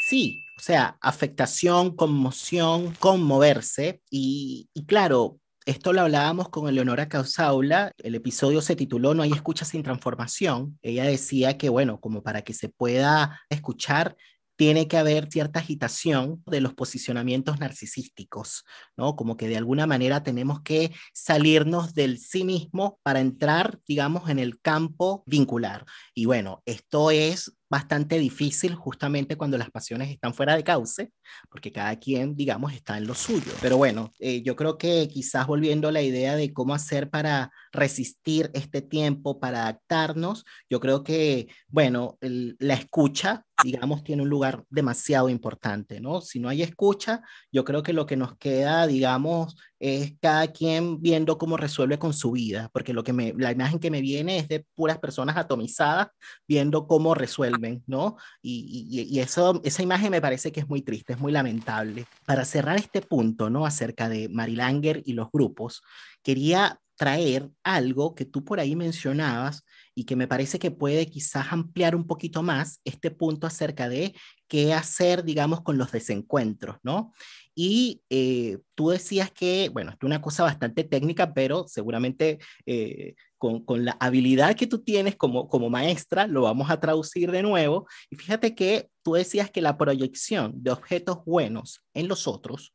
Speaker 1: Sí, o sea, afectación, conmoción, conmoverse y, y claro, esto lo hablábamos con Eleonora Causaula, el episodio se tituló No hay escucha sin transformación. Ella decía que, bueno, como para que se pueda escuchar, tiene que haber cierta agitación de los posicionamientos narcisísticos, ¿no? Como que de alguna manera tenemos que salirnos del sí mismo para entrar, digamos, en el campo vincular. Y bueno, esto es bastante difícil justamente cuando las pasiones están fuera de cauce, porque cada quien, digamos, está en lo suyo. Pero bueno, eh, yo creo que quizás volviendo a la idea de cómo hacer para resistir este tiempo, para adaptarnos, yo creo que, bueno, la escucha, digamos, tiene un lugar demasiado importante, ¿no? Si no hay escucha, yo creo que lo que nos queda, digamos, es cada quien viendo cómo resuelve con su vida, porque lo que me, la imagen que me viene es de puras personas atomizadas viendo cómo resuelven, ¿no? Y, y, eso, esa imagen me parece que es muy triste, es muy lamentable. Para cerrar este punto, ¿no? Acerca de Marilanger y los grupos, quería traer algo que tú por ahí mencionabas y que me parece que puede quizás ampliar un poquito más este punto acerca de qué hacer, digamos, con los desencuentros, ¿no? Y eh, tú decías que, bueno, es una cosa bastante técnica, pero seguramente eh, con, con, la habilidad que tú tienes como, como maestra, lo vamos a traducir de nuevo. Y fíjate que tú decías que la proyección de objetos buenos en los otros,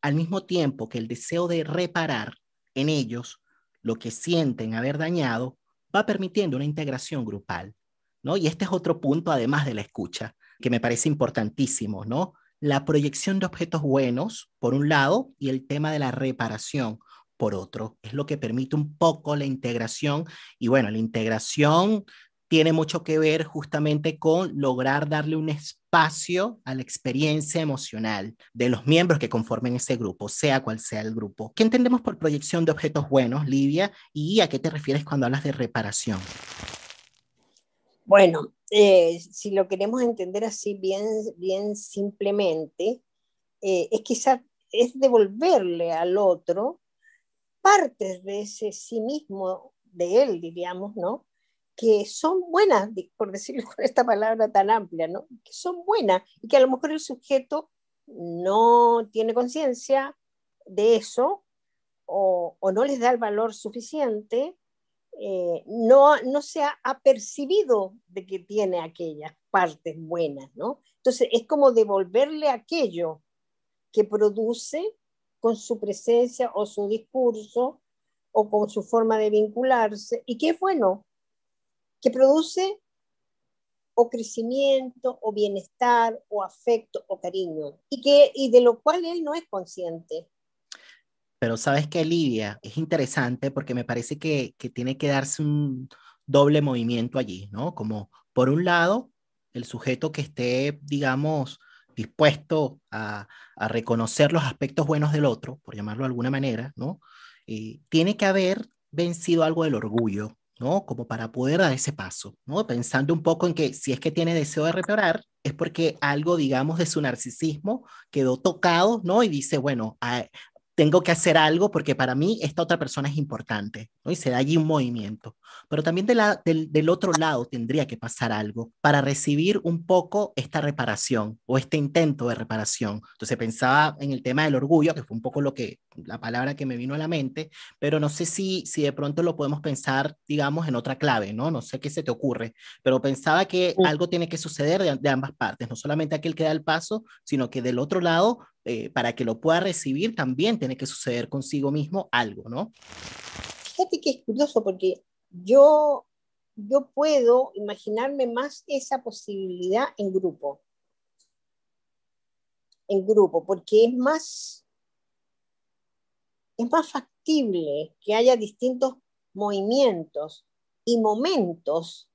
Speaker 1: al mismo tiempo que el deseo de reparar en ellos lo que sienten haber dañado, va permitiendo una integración grupal, ¿no? Y este es otro punto, además de la escucha, que me parece importantísimo, ¿no? la proyección de objetos buenos, por un lado, y el tema de la reparación, por otro. Es lo que permite un poco la integración. Y bueno, la integración tiene mucho que ver justamente con lograr darle un espacio a la experiencia emocional de los miembros que conformen ese grupo, sea cual sea el grupo. ¿Qué entendemos por proyección de objetos buenos, Livia? ¿Y a qué te refieres cuando hablas de reparación?
Speaker 2: Bueno, eh, si lo queremos entender así bien, bien simplemente, eh, es quizá es devolverle al otro partes de ese sí mismo, de él, diríamos, ¿no? Que son buenas, por decirlo <laughs> con esta palabra tan amplia, ¿no? Que son buenas y que a lo mejor el sujeto no tiene conciencia de eso o, o, no les da el valor suficiente eh, no, no se ha apercibido de que tiene aquellas partes buenas, ¿no? Entonces es como devolverle aquello que produce con su presencia o su discurso o con su forma de vincularse y que es bueno, que produce o crecimiento o bienestar o afecto o cariño y, que, y de lo cual él no es consciente.
Speaker 1: Pero sabes que Lidia es interesante porque me parece que, que tiene que darse un doble movimiento allí, ¿no? Como por un lado, el sujeto que esté, digamos, dispuesto a, a reconocer los aspectos buenos del otro, por llamarlo de alguna manera, ¿no? Eh, tiene que haber vencido algo del orgullo, ¿no? Como para poder dar ese paso, ¿no? Pensando un poco en que si es que tiene deseo de reparar, es porque algo, digamos, de su narcisismo quedó tocado, ¿no? Y dice, bueno, a, tengo que hacer algo porque para mí esta otra persona es importante, ¿no? Y se da allí un movimiento. Pero también de la, del, del, otro lado tendría que pasar algo para recibir un poco esta reparación o este intento de reparación. Entonces pensaba en el tema del orgullo, que fue un poco lo que, la palabra que me vino a la mente, pero no sé si, si de pronto lo podemos pensar, digamos, en otra clave, ¿no? No sé qué se te ocurre, pero pensaba que sí. algo tiene que suceder de, de ambas partes, no solamente aquel que da el paso, sino que del otro lado eh, para que lo pueda recibir, también tiene que suceder consigo mismo algo, ¿no?
Speaker 2: Fíjate que es curioso porque yo, yo puedo imaginarme más esa posibilidad en grupo. En grupo, porque es más, es más factible que haya distintos movimientos y momentos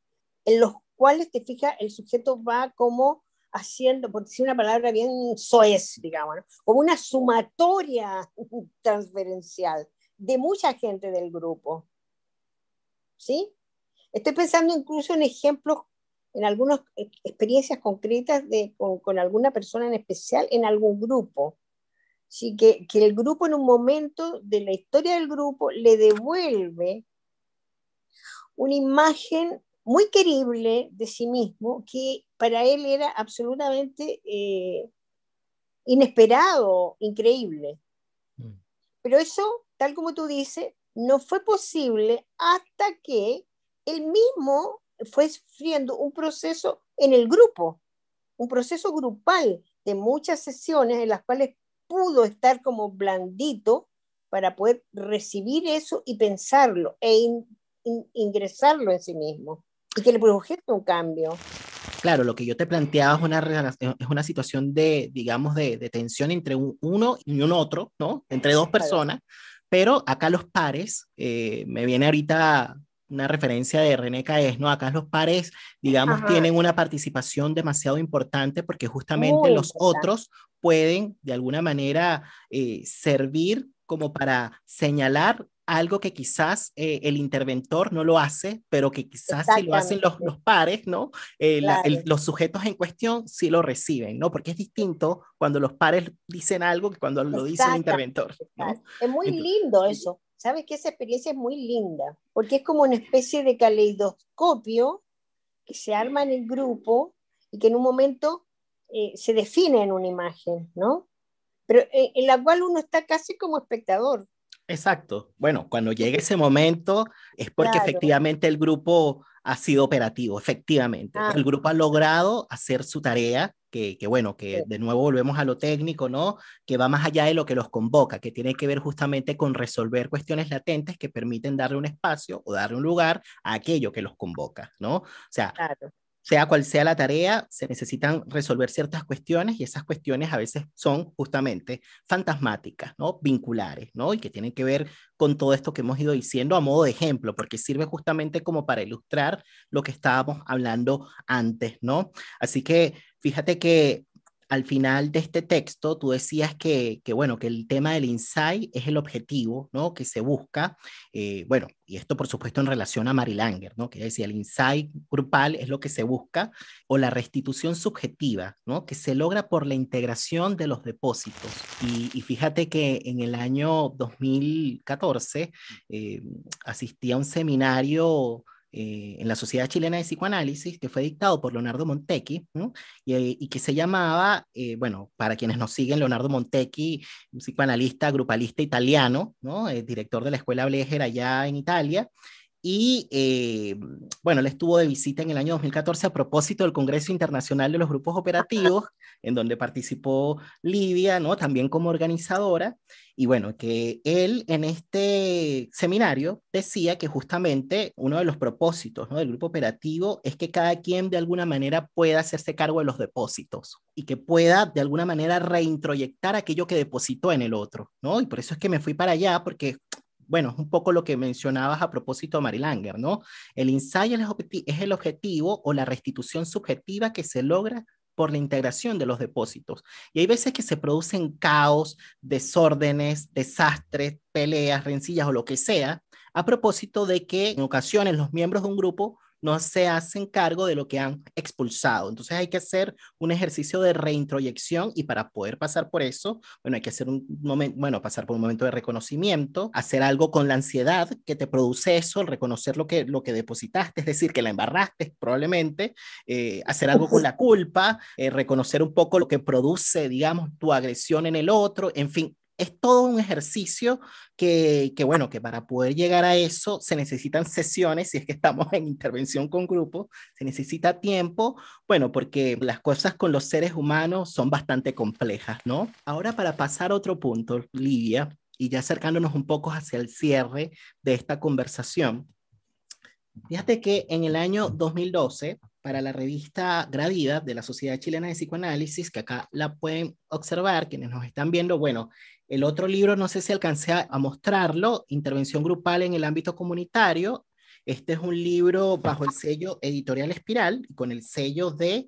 Speaker 2: en los cuales, te fijas, el sujeto va como haciendo, por decir una palabra bien soez, digamos, como una sumatoria <laughs> transferencial de mucha gente del grupo. ¿Sí? Estoy pensando incluso en ejemplos, en algunas experiencias concretas de, con alguna persona en especial en algún grupo. Sí, que, que el grupo en un momento de la historia del grupo le devuelve una imagen muy querible de sí mismo que para él era absolutamente eh, inesperado, increíble. Mm. Pero eso, tal como tú dices, no fue posible hasta que él mismo fue sufriendo un proceso en el grupo, un proceso grupal de muchas sesiones en las cuales pudo estar como blandito para poder recibir eso y pensarlo e in, in, ingresarlo en sí mismo y que le produjera un cambio.
Speaker 1: Claro, lo que yo te planteaba es una, es una situación de, digamos, de, de tensión entre un, uno y un otro, ¿no? Entre dos personas, claro. pero acá los pares, eh, me viene ahorita una referencia de René Caes, ¿no? Acá los pares, digamos, Ajá. tienen una participación demasiado importante porque justamente Muy los importante. otros pueden, de alguna manera, eh, servir como para señalar algo que quizás eh, el interventor no lo hace, pero que quizás si lo hacen los, los pares, ¿no? Eh, claro. la, el, los sujetos en cuestión sí lo reciben, ¿no? Porque es distinto cuando los pares dicen algo que cuando lo dice el interventor. ¿no?
Speaker 2: Es muy Entonces, lindo eso. ¿Sabes que esa experiencia es muy linda? Porque es como una especie de caleidoscopio que se arma en el grupo y que en un momento eh, se define en una imagen, ¿no? Pero eh, en la cual uno está casi como espectador.
Speaker 1: Exacto. Bueno, cuando llega ese momento es porque claro. efectivamente el grupo ha sido operativo, efectivamente. Ah. El grupo ha logrado hacer su tarea, que, que bueno, que de nuevo volvemos a lo técnico, ¿no? Que va más allá de lo que los convoca, que tiene que ver justamente con resolver cuestiones latentes que permiten darle un espacio o darle un lugar a aquello que los convoca, ¿no? O sea, claro. sea cual sea la tarea, se necesitan resolver ciertas cuestiones y esas cuestiones a veces son justamente fantasmáticas, ¿no? Vinculares, ¿no? Y que tienen que ver con todo esto que hemos ido diciendo a modo de ejemplo, porque sirve justamente como para ilustrar lo que estábamos hablando antes, ¿no? Así que fíjate que al final de este texto tú decías que, que, bueno, que el tema del insight es el objetivo, ¿no? Que se busca, eh, bueno, y esto por supuesto en relación a Mary Langer, ¿no? Que decía, el insight grupal es lo que se busca, o la restitución subjetiva, ¿no? Que se logra por la integración de los depósitos. Y, fíjate que en el año 2014 eh, asistí a un seminario eh, en la Sociedad Chilena de Psicoanálisis, que fue dictado por Leonardo Montecchi, y, que se llamaba, eh, bueno, para quienes nos siguen, Leonardo Montecchi, un psicoanalista, grupalista italiano, ¿no? director de la Escuela Blecher allá en Italia, y eh, bueno, él estuvo de visita en el año 2014 a propósito del Congreso Internacional de los Grupos Operativos, en donde participó Livia, ¿no? También como organizadora. Y bueno, que él en este seminario decía que justamente uno de los propósitos ¿no? del grupo operativo es que cada quien de alguna manera pueda hacerse cargo de los depósitos y que pueda de alguna manera reintroyectar aquello que depositó en el otro, ¿no? Y por eso es que me fui para allá, porque bueno, es un poco lo que mencionabas a propósito de Mary Langer, ¿no? El insight es el objetivo o la restitución subjetiva que se logra por la integración de los depósitos. Y hay veces que se producen caos, desórdenes, desastres, peleas, rencillas o lo que sea, a propósito de que en ocasiones los miembros de un grupo no se hacen cargo de lo que han expulsado. Entonces hay que hacer un ejercicio de reintroyección y para poder pasar por eso, bueno, hay que hacer un momento, bueno, pasar por un momento de reconocimiento, hacer algo con la ansiedad que te produce eso, reconocer lo que, lo que depositaste, es decir, que la embarraste probablemente, eh, hacer algo con la culpa, eh, reconocer un poco lo que produce, digamos, tu agresión en el otro, en fin, es todo un ejercicio que, que, bueno, que para poder llegar a eso se necesitan sesiones, si es que estamos <laughs> en intervención con grupos, se necesita tiempo, bueno, porque las cosas con los seres humanos son bastante complejas, ¿no? Ahora para pasar a otro punto, Lidia, y ya acercándonos un poco hacia el cierre de esta conversación, fíjate que en el año 2012, para la revista Gradida de la Sociedad Chilena de Psicoanálisis, que acá la pueden observar, quienes nos están viendo, bueno, el otro libro, no sé si alcancé a, mostrarlo, Intervención Grupal en el Ámbito Comunitario. Este es un libro bajo el sello Editorial Espiral, con el sello de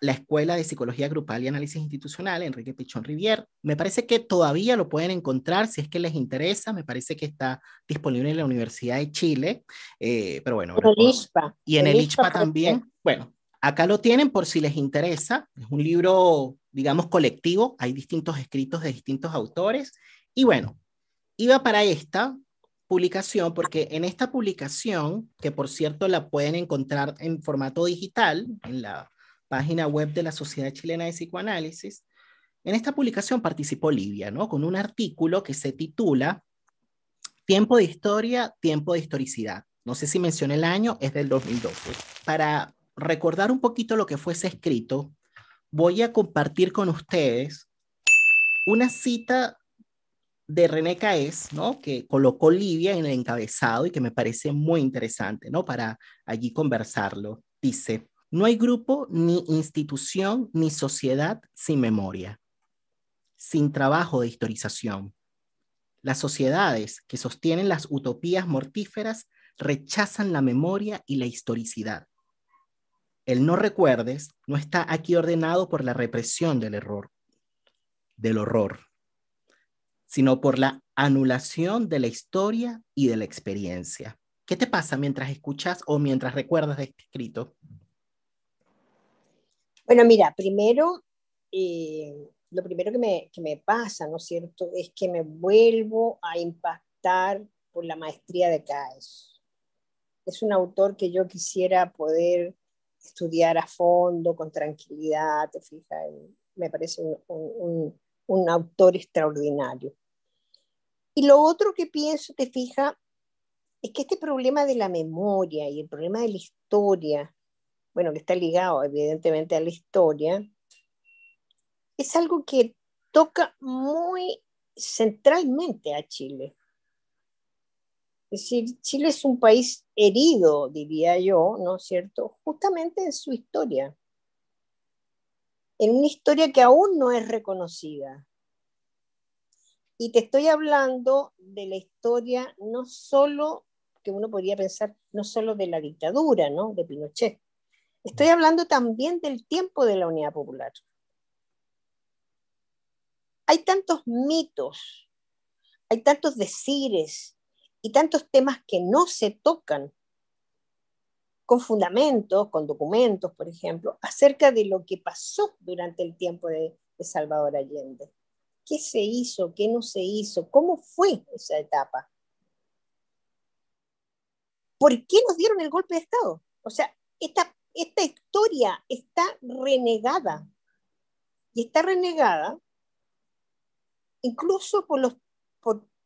Speaker 1: la Escuela de Psicología Grupal y Análisis Institucional, Enrique Pichón Rivier. Me parece que todavía lo pueden encontrar si es que les interesa. Me parece que está disponible en la Universidad de Chile. Eh, pero bueno.
Speaker 2: En el ISPA.
Speaker 1: Y en el, ISPA también. Bueno, acá lo tienen por si les interesa. Es un libro digamos, colectivo, hay distintos escritos de distintos autores, y bueno, iba para esta publicación porque en esta publicación, que por cierto la pueden encontrar en formato digital en la página web de la Sociedad Chilena de Psicoanálisis, en esta publicación participó Livia, ¿no? Con un artículo que se titula Tiempo de historia, tiempo de historicidad. No sé si mencioné el año, es del 2012. Para recordar un poquito lo que fuese escrito, voy a compartir con ustedes una cita de René Caes, ¿no? Que colocó Livia en el encabezado y que me parece muy interesante, ¿no? Para allí conversarlo. Dice, no hay grupo, ni institución, ni sociedad sin memoria, sin trabajo de historización. Las sociedades que sostienen las utopías mortíferas rechazan la memoria y la historicidad. El no recuerdes no está aquí ordenado por la represión del error, del horror, sino por la anulación de la historia y de la experiencia. ¿Qué te pasa mientras escuchas o mientras recuerdas este escrito?
Speaker 2: Bueno, mira, primero, eh, lo primero que me, pasa, ¿no es cierto?, es que me vuelvo a impactar por la maestría de Caes. Es un autor que yo quisiera poder estudiar a fondo, con tranquilidad, te fijas, me parece un, un, autor extraordinario. Y lo otro que pienso, te fijas, es que este problema de la memoria y el problema de la historia, bueno, que está ligado evidentemente a la historia, es algo que toca muy centralmente a Chile. Es decir, Chile es un país herido, diría yo, ¿no es cierto? Justamente en su historia. En una historia que aún no es reconocida. Y te estoy hablando de la historia no solo, que uno podría pensar, no solo de la dictadura, ¿no? De Pinochet. Estoy hablando también del tiempo de la Unidad Popular. Hay tantos mitos, hay tantos decires y tantos temas que no se tocan con fundamentos, con documentos, por ejemplo, acerca de lo que pasó durante el tiempo de, de Salvador Allende. ¿Qué se hizo? ¿Qué no se hizo? ¿Cómo fue esa etapa? ¿Por qué nos dieron el golpe de Estado? O sea, esta, esta historia está renegada. Y está renegada incluso por,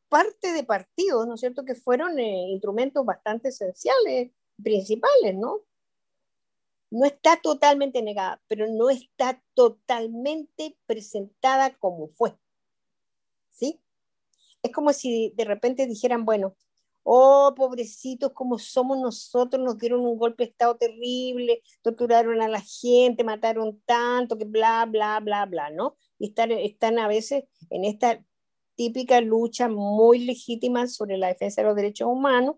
Speaker 2: parte de partidos, ¿no es cierto?, que fueron eh, instrumentos bastante esenciales, principales, ¿no? No está totalmente negada, pero no está totalmente presentada como fue. ¿sí? Es como si de repente dijeran, bueno, oh, pobrecitos, como somos nosotros, nos dieron un golpe de Estado terrible, torturaron a la gente, mataron tanto, que bla, bla, bla, bla, ¿no? Y están, están a veces en esta típica lucha muy legítima sobre la defensa de los derechos humanos,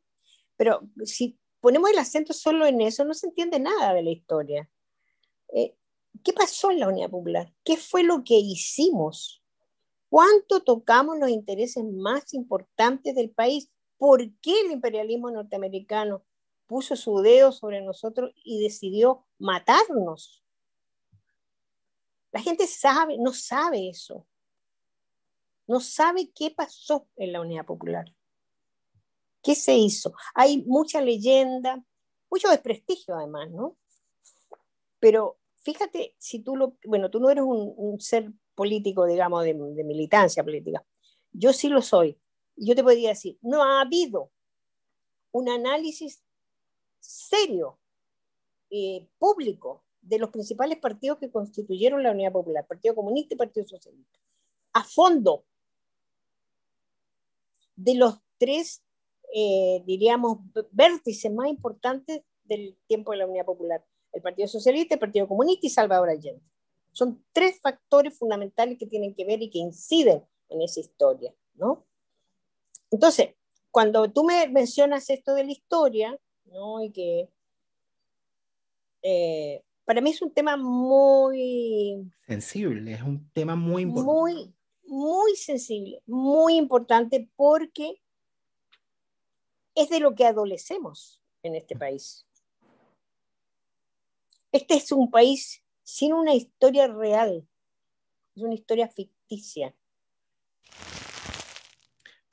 Speaker 2: pero si ponemos el acento solo en eso, no se entiende nada de la historia. Eh, ¿Qué pasó en la Unidad Popular? ¿Qué fue lo que hicimos? ¿Cuánto tocamos los intereses más importantes del país? ¿Por qué el imperialismo norteamericano puso su dedo sobre nosotros y decidió matarnos? La gente sabe, no sabe eso. No sabe qué pasó en la Unidad Popular. ¿Qué se hizo? Hay mucha leyenda, mucho desprestigio además, ¿no? Pero fíjate, si tú lo, bueno, tú no eres un, un ser político, digamos, de, militancia política. Yo sí lo soy. Yo te podría decir, no ha habido un análisis serio, eh, público, de los principales partidos que constituyeron la Unidad Popular, Partido Comunista y Partido Socialista, a fondo de los tres, eh, diríamos, vértices más importantes del tiempo de la Unidad Popular, el Partido Socialista, el Partido Comunista y Salvador Allende. Son tres factores fundamentales que tienen que ver y que inciden en esa historia, ¿no? Entonces, cuando tú me mencionas esto de la historia, ¿no? Y que eh, para mí es un tema muy...
Speaker 1: Sensible, es un tema muy
Speaker 2: importante. Muy, muy sensible, muy importante porque es de lo que adolecemos en este país. Este es un país sin una historia real. Es una historia ficticia.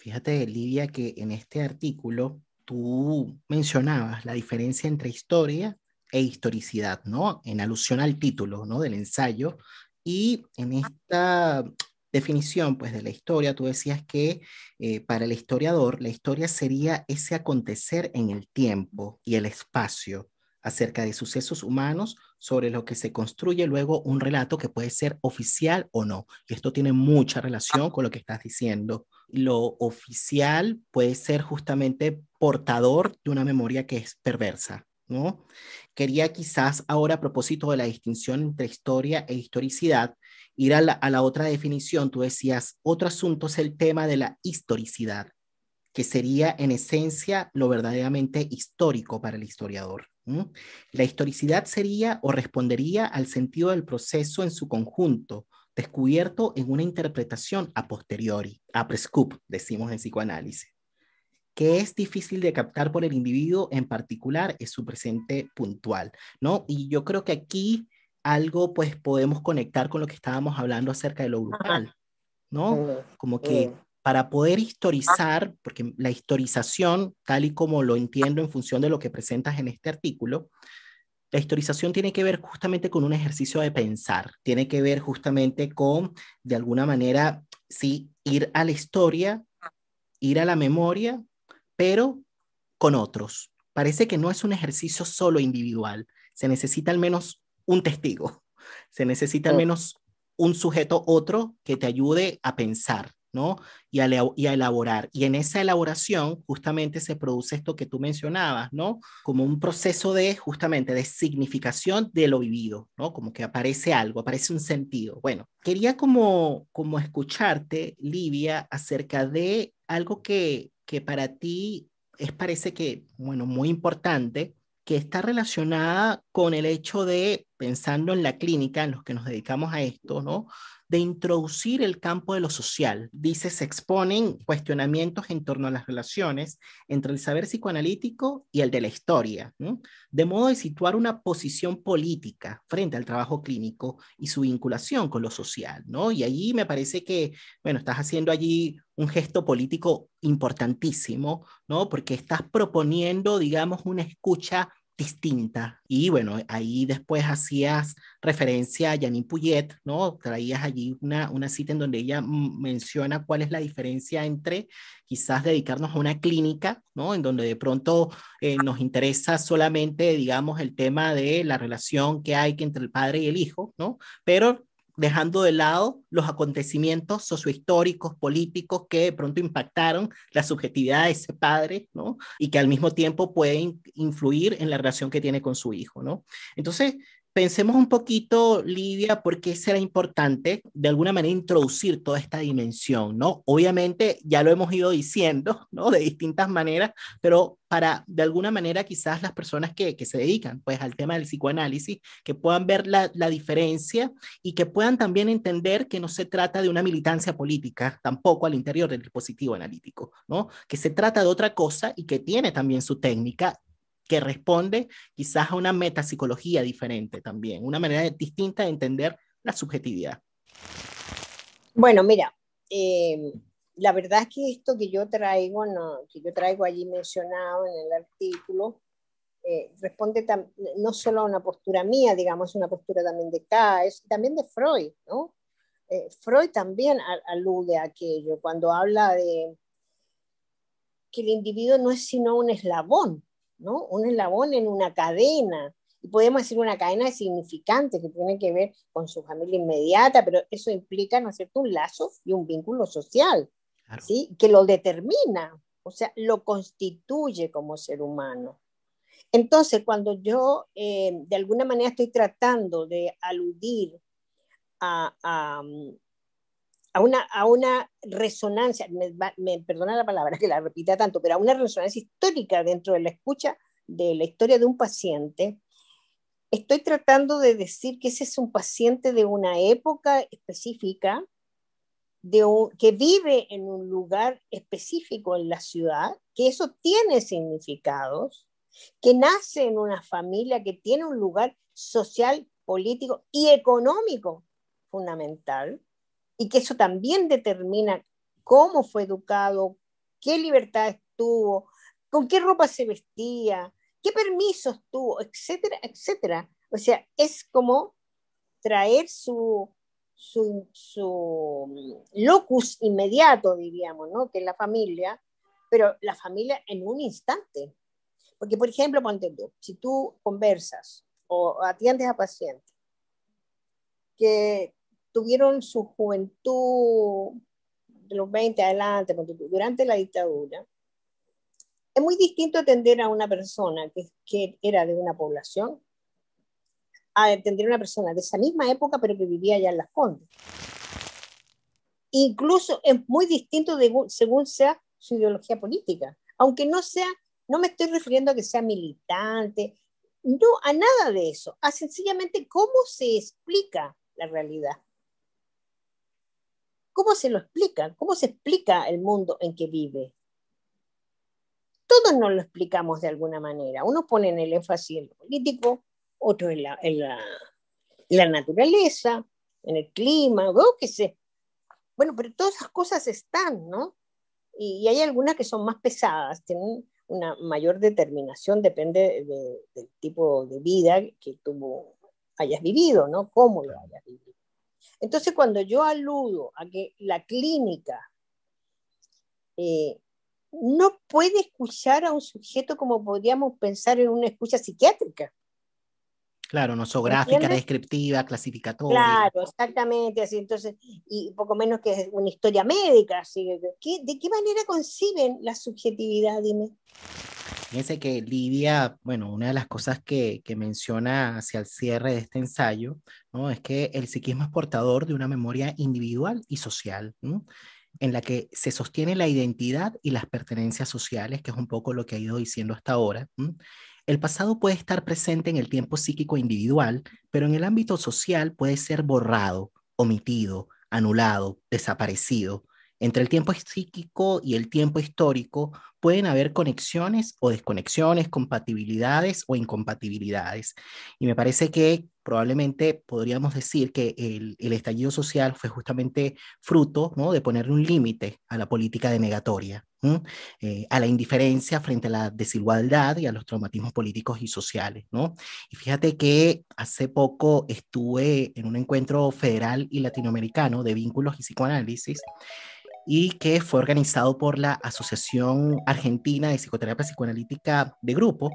Speaker 1: Fíjate, Lidia, que en este artículo tú mencionabas la diferencia entre historia e historicidad, ¿no? En alusión al título, ¿no? Del ensayo. Y en esta definición, pues, de la historia, tú decías que eh, para el historiador, la historia sería ese acontecer en el tiempo y el espacio acerca de sucesos humanos sobre lo que se construye luego un relato que puede ser oficial o no. Y esto tiene mucha relación con lo que estás diciendo. Lo oficial puede ser justamente portador de una memoria que es perversa, ¿no? Quería quizás ahora a propósito de la distinción entre historia e historicidad, ir a la, a la otra definición. Tú decías, otro asunto es el tema de la historicidad que sería en esencia lo verdaderamente histórico para el historiador. La historicidad sería o respondería al sentido del proceso en su conjunto, descubierto en una interpretación a posteriori, a prescup, decimos en psicoanálisis, que es difícil de captar por el individuo en particular, es su presente puntual, ¿no? Y yo creo que aquí algo pues podemos conectar con lo que estábamos hablando acerca de lo grupal, ¿no? Como que para poder historizar, porque la historización, tal y como lo entiendo en función de lo que presentas en este artículo, la historización tiene que ver justamente con un ejercicio de pensar, tiene que ver justamente con, de alguna manera, sí, ir a la historia, ir a la memoria, pero con otros. Parece que no es un ejercicio solo individual, se necesita al menos un testigo, se necesita al menos un sujeto otro que te ayude a pensar, ¿no? Y a, elaborar. Y en esa elaboración justamente se produce esto que tú mencionabas, ¿no? Como un proceso de justamente de significación de lo vivido, ¿no? Como que aparece algo, aparece un sentido. Bueno, quería como, como escucharte, Livia, acerca de algo que, que para ti es parece que, bueno, muy importante, que está relacionada con el hecho de, pensando en la clínica, en los que nos dedicamos a esto, ¿no? de introducir el campo de lo social. Dice, se exponen cuestionamientos en torno a las relaciones entre el saber psicoanalítico y el de la historia, de modo de situar una posición política frente al trabajo clínico y su vinculación con lo social, ¿no? Y allí me parece que, bueno, estás haciendo allí un gesto político importantísimo, ¿no? Porque estás proponiendo, digamos, una escucha distinta. Y bueno, ahí después hacías referencia a Janine Puyet, ¿no? Traías allí una, una cita en donde ella menciona cuál es la diferencia entre quizás dedicarnos a una clínica, ¿no? En donde de pronto eh, nos interesa solamente, digamos, el tema de la relación que hay entre el padre y el hijo, ¿no? Pero dejando de lado los acontecimientos sociohistóricos, políticos que de pronto impactaron la subjetividad de ese padre, ¿no? Y que al mismo tiempo pueden influir en la relación que tiene con su hijo, ¿no? Entonces, pensemos un poquito, Lidia, por qué será importante de alguna manera introducir toda esta dimensión, ¿no? Obviamente ya lo hemos ido diciendo, ¿no? De distintas maneras, pero para de alguna manera quizás las personas que, se dedican pues al tema del psicoanálisis, que puedan ver la, la diferencia y que puedan también entender que no se trata de una militancia política tampoco al interior del dispositivo analítico, ¿no? Que se trata de otra cosa y que tiene también su técnica que responde quizás a una metapsicología diferente también, una manera distinta de entender la subjetividad.
Speaker 2: Bueno, mira, eh, la verdad es que esto que yo traigo, no, que yo traigo allí mencionado en el artículo, eh, responde no solo a una postura mía, digamos, una postura también de Kaes, también de Freud, ¿no? Eh, Freud también alude a aquello cuando habla de que el individuo no es sino un eslabón, ¿no? Un eslabón en una cadena. Y podemos decir una cadena significante que tiene que ver con su familia inmediata, pero eso implica, ¿no es cierto?, un lazo y un vínculo social, ¿sí? Que lo determina, o sea, lo constituye como ser humano. Entonces, cuando yo eh, de alguna manera estoy tratando de aludir a, a una, a una resonancia, me, perdona la palabra que la repita tanto, pero a una resonancia histórica dentro de la escucha de la historia de un paciente, estoy tratando de decir que ese es un paciente de una época específica, de que vive en un lugar específico en la ciudad, que eso tiene significados, que nace en una familia que tiene un lugar social, político y económico fundamental, y que eso también determina cómo fue educado, qué libertad tuvo, con qué ropa se vestía, qué permisos tuvo, etcétera, etcétera. O sea, es como traer su, su, locus inmediato, diríamos, ¿no? que es la familia, pero la familia en un instante. Porque, por ejemplo, si tú conversas o atiendes a pacientes que tuvieron su juventud de los 20 adelante, durante la dictadura, es muy distinto atender a una persona que, que era de una población a atender a una persona de esa misma época, pero que vivía allá en Las Condes. Incluso es muy distinto de, según sea su ideología política, aunque no sea, no me estoy refiriendo a que sea militante, no a nada de eso, a sencillamente cómo se explica la realidad. ¿Cómo se lo explica? ¿Cómo se explica el mundo en que vive? Todos nos lo explicamos de alguna manera. Uno pone en el énfasis en lo político, otro en la, la, naturaleza, en el clima, qué sé. Bueno, pero todas esas cosas están, ¿no? Y, hay algunas que son más pesadas, tienen una mayor determinación, depende del tipo de vida que tú hayas vivido, ¿no? Cómo lo hayas vivido. Entonces, cuando yo aludo a que la clínica eh, no puede escuchar a un sujeto como podríamos pensar en una escucha psiquiátrica,
Speaker 1: Claro, nosográfica, descriptiva, clasificatoria.
Speaker 2: Claro, exactamente, así entonces, y poco menos que una historia médica, así, ¿de qué, de qué manera conciben la subjetividad, dime?
Speaker 1: Fíjense que Lidia, bueno, una de las cosas que, menciona hacia el cierre de este ensayo, ¿no? Es que el psiquismo es portador de una memoria individual y social, en la que se sostiene la identidad y las pertenencias sociales, que es un poco lo que ha ido diciendo hasta ahora. El pasado puede estar presente en el tiempo psíquico individual, pero en el ámbito social puede ser borrado, omitido, anulado, desaparecido. Entre el tiempo psíquico y el tiempo histórico pueden haber conexiones o desconexiones, compatibilidades o incompatibilidades. Y me parece que probablemente podríamos decir que el, estallido social fue justamente fruto ¿no? de ponerle un límite a la política denegatoria, eh, a la indiferencia frente a la desigualdad y a los traumatismos políticos y sociales. ¿no? Y fíjate que hace poco estuve en un encuentro federal y latinoamericano de vínculos y psicoanálisis y que fue organizado por la Asociación Argentina de Psicoterapia Psicoanalítica de Grupo.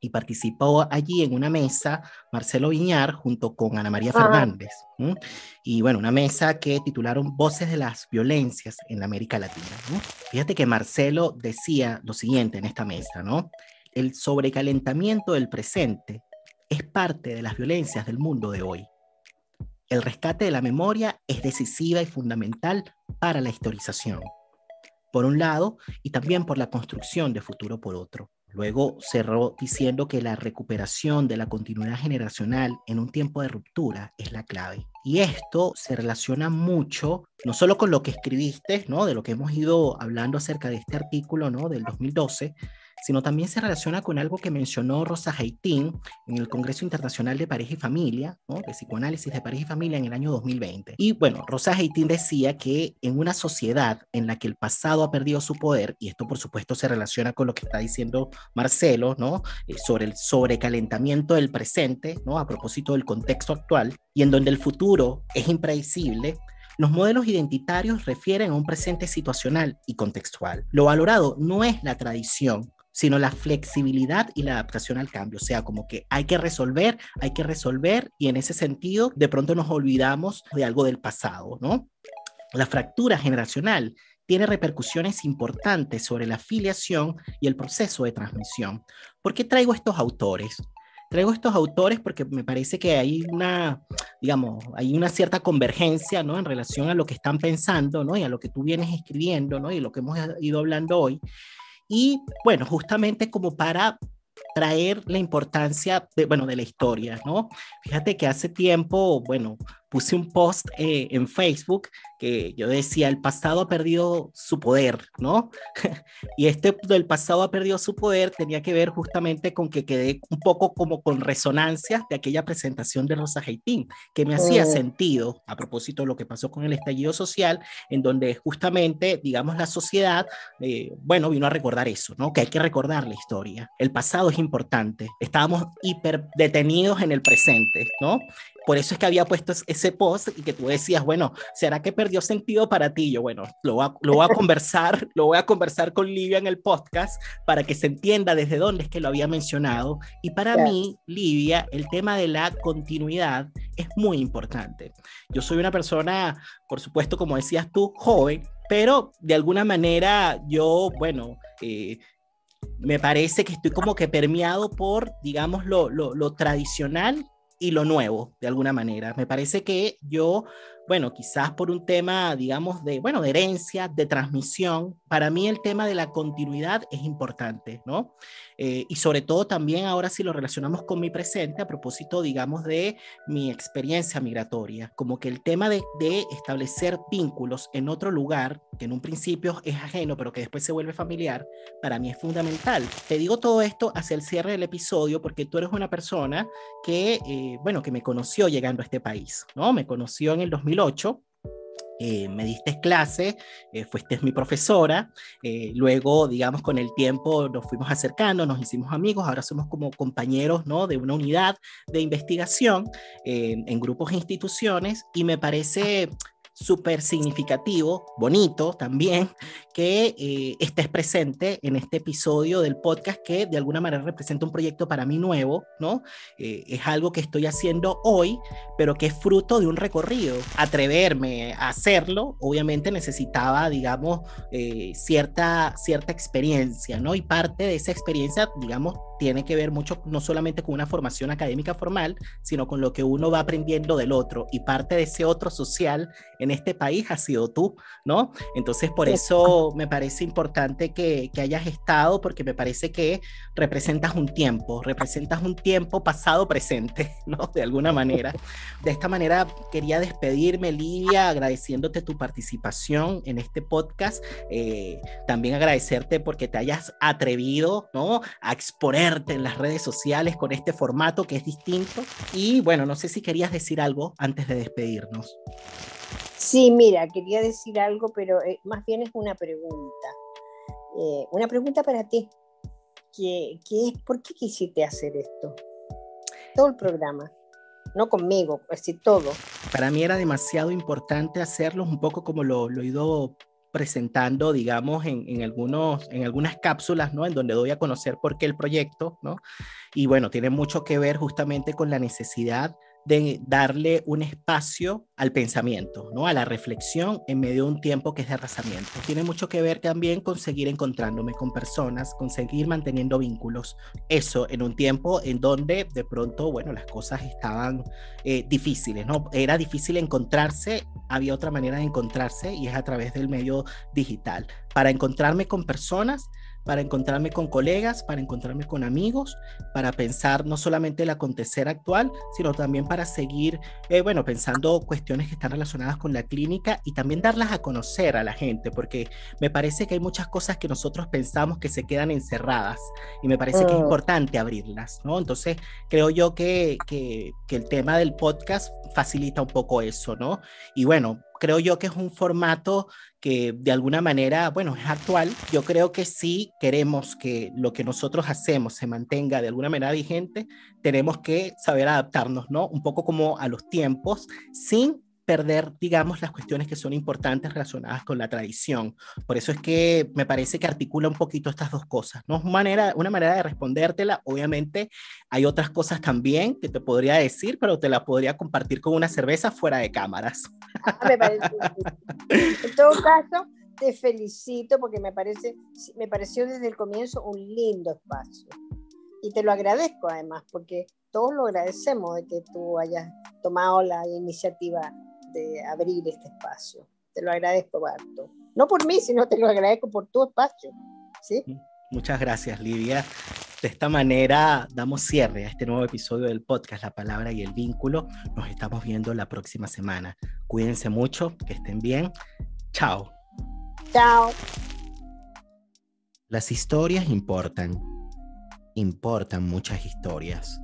Speaker 1: Y participó allí en una mesa Marcelo Viñar junto con Ana María Fernández. Y bueno, una mesa que titularon Voces de las Violencias en la América Latina. Fíjate que Marcelo decía lo siguiente en esta mesa, ¿no? El sobrecalentamiento del presente es parte de las violencias del mundo de hoy. El rescate de la memoria es decisiva y fundamental para la historización, por un lado, y también por la construcción de futuro por otro. Luego cerró diciendo que la recuperación de la continuidad generacional en un tiempo de ruptura es la clave. Y esto se relaciona mucho, no solo con lo que escribiste, ¿no? de lo que hemos ido hablando acerca de este artículo ¿no? del 2012, sino también se relaciona con algo que mencionó Rosa Haitín en el Congreso Internacional de Pareja y Familia, ¿no? de Psicoanálisis de Pareja y Familia en el año 2020. Y bueno, Rosa Haitín decía que en una sociedad en la que el pasado ha perdido su poder, y esto por supuesto se relaciona con lo que está diciendo Marcelo, ¿no? Eh, sobre el sobrecalentamiento del presente, ¿no? A propósito del contexto actual, y en donde el futuro es impredecible, los modelos identitarios refieren a un presente situacional y contextual. Lo valorado no es la tradición, sino la flexibilidad y la adaptación al cambio. O sea, como que hay que resolver, hay que resolver y en ese sentido de pronto nos olvidamos de algo del pasado, ¿no? La fractura generacional tiene repercusiones importantes sobre la afiliación y el proceso de transmisión. ¿Por qué traigo estos autores? Traigo estos autores porque me parece que hay una, digamos, hay una cierta convergencia, ¿no? En relación a lo que están pensando, ¿no? Y a lo que tú vienes escribiendo, ¿no? Y lo que hemos ido hablando hoy. Y bueno, justamente como para traer la importancia de, bueno, de la historia, ¿no? Fíjate que hace tiempo, bueno, puse un post eh, en Facebook que yo decía, el pasado ha perdido su poder, ¿no? <laughs> y este del pasado ha perdido su poder tenía que ver justamente con que quedé un poco como con resonancias de aquella presentación de Rosa Haitín, que me hacía oh. sentido a propósito de lo que pasó con el estallido social, en donde justamente, digamos, la sociedad, eh, bueno, vino a recordar eso, ¿no? Que hay que recordar la historia. El pasado es importante. Estábamos hiper detenidos en el presente, ¿no? Por eso es que había puesto ese post y que tú decías, bueno, ¿será que perdió sentido para ti? Yo, bueno, lo voy a, lo voy a <laughs> conversar, lo voy a conversar con Livia en el podcast para que se entienda desde dónde es que lo había mencionado. Y para mí, Livia, el tema de la continuidad es muy importante. Yo soy una persona, por supuesto, como decías tú, joven, pero de alguna manera yo, bueno, eh, me parece que estoy como que permeado por, digamos, lo, lo, lo tradicional y lo nuevo, de alguna manera. Me parece que yo bueno, quizás por un tema, digamos, de, bueno, de herencia, de transmisión, para mí el tema de la continuidad es importante, ¿no? Eh, y sobre todo también ahora si lo relacionamos con mi presente, a propósito, digamos, de mi experiencia migratoria, como que el tema de, de establecer vínculos en otro lugar, que en un principio es ajeno, pero que después se vuelve familiar, para mí es fundamental. Te digo todo esto hacia el cierre del episodio porque tú eres una persona que, eh, bueno, que me conoció llegando a este país, ¿no? Me conoció en el 2000 2008. Eh, me diste clase, eh, fuiste mi profesora, eh, luego, digamos, con el tiempo nos fuimos acercando, nos hicimos amigos, ahora somos como compañeros, ¿no? De una unidad de investigación en grupos e instituciones y me parece súper significativo, bonito también, que eh, estés presente en este episodio del podcast que de alguna manera representa un proyecto para mí nuevo, ¿no? Eh, es algo que estoy haciendo hoy, pero que es fruto de un recorrido. Atreverme a hacerlo, obviamente necesitaba, digamos, eh, cierta, cierta experiencia, ¿no? Y parte de esa experiencia, digamos, tiene que ver mucho no solamente con una formación académica formal, sino con lo que uno va aprendiendo del otro. Y parte de ese otro social en este país ha sido tú, ¿no? Entonces, por eso me parece importante que, que hayas estado, porque me parece que representas un tiempo, representas un tiempo pasado presente, <laughs> ¿no? De alguna manera. De esta manera quería despedirme, Lidia, agradeciéndote tu participación en este podcast. Eh, también agradecerte porque te hayas atrevido, ¿no? A exponer en las redes sociales con este formato que es distinto. Y bueno, no sé si querías decir algo antes de despedirnos.
Speaker 2: Sí, mira, quería decir algo, pero eh, más bien es una pregunta. Eh, una pregunta para ti. ¿Qué, qué es, ¿Por qué quisiste hacer esto? Todo el programa. No conmigo, decir, todo.
Speaker 1: Para mí era demasiado importante hacerlo, un poco como lo, lo he ido presentando, digamos, en, en, algunos, en algunas cápsulas, ¿no? En donde doy a conocer por qué el proyecto, ¿no? Y bueno, tiene mucho que ver justamente con la necesidad de darle un espacio al pensamiento, ¿no? a la reflexión en medio de un tiempo que es de arrasamiento. Tiene mucho que ver también con seguir encontrándome con personas, con seguir manteniendo vínculos. Eso en un tiempo en donde de pronto, bueno, las cosas estaban eh, difíciles, ¿no? Era difícil encontrarse, había otra manera de encontrarse y es a través del medio digital. Para encontrarme con personas para encontrarme con colegas, para encontrarme con amigos, para pensar no solamente el acontecer actual, sino también para seguir, eh, bueno, pensando cuestiones que están relacionadas con la clínica y también darlas a conocer a la gente, porque me parece que hay muchas cosas que nosotros pensamos que se quedan encerradas y me parece que es mm. importante abrirlas, ¿no? Entonces, creo yo que, que, que el tema del podcast facilita un poco eso, ¿no? Y bueno, creo yo que es un formato que de alguna manera, bueno, es actual. Yo creo que si queremos que lo que nosotros hacemos se mantenga de alguna manera vigente, tenemos que saber adaptarnos, ¿no? Un poco como a los tiempos, sin perder, digamos, las cuestiones que son importantes relacionadas con la tradición. Por eso es que me parece que articula un poquito estas dos cosas, ¿no? Una manera, una manera de respondértela, obviamente hay otras cosas también que te podría decir, pero te la podría compartir con una cerveza fuera de cámaras.
Speaker 2: Me parece. En todo caso, te felicito porque me, parece, me pareció desde el comienzo un lindo espacio. Y te lo agradezco además, porque todos lo agradecemos de que tú hayas tomado la iniciativa de abrir este espacio. Te lo agradezco, Barto. No por mí, sino te lo agradezco por tu espacio. ¿sí?
Speaker 1: Muchas gracias, Lidia. De esta manera damos cierre a este nuevo episodio del podcast La Palabra y el Vínculo. Nos estamos viendo la próxima semana. Cuídense mucho, que estén bien. Chao.
Speaker 2: Chao.
Speaker 1: Las historias importan. Importan muchas historias.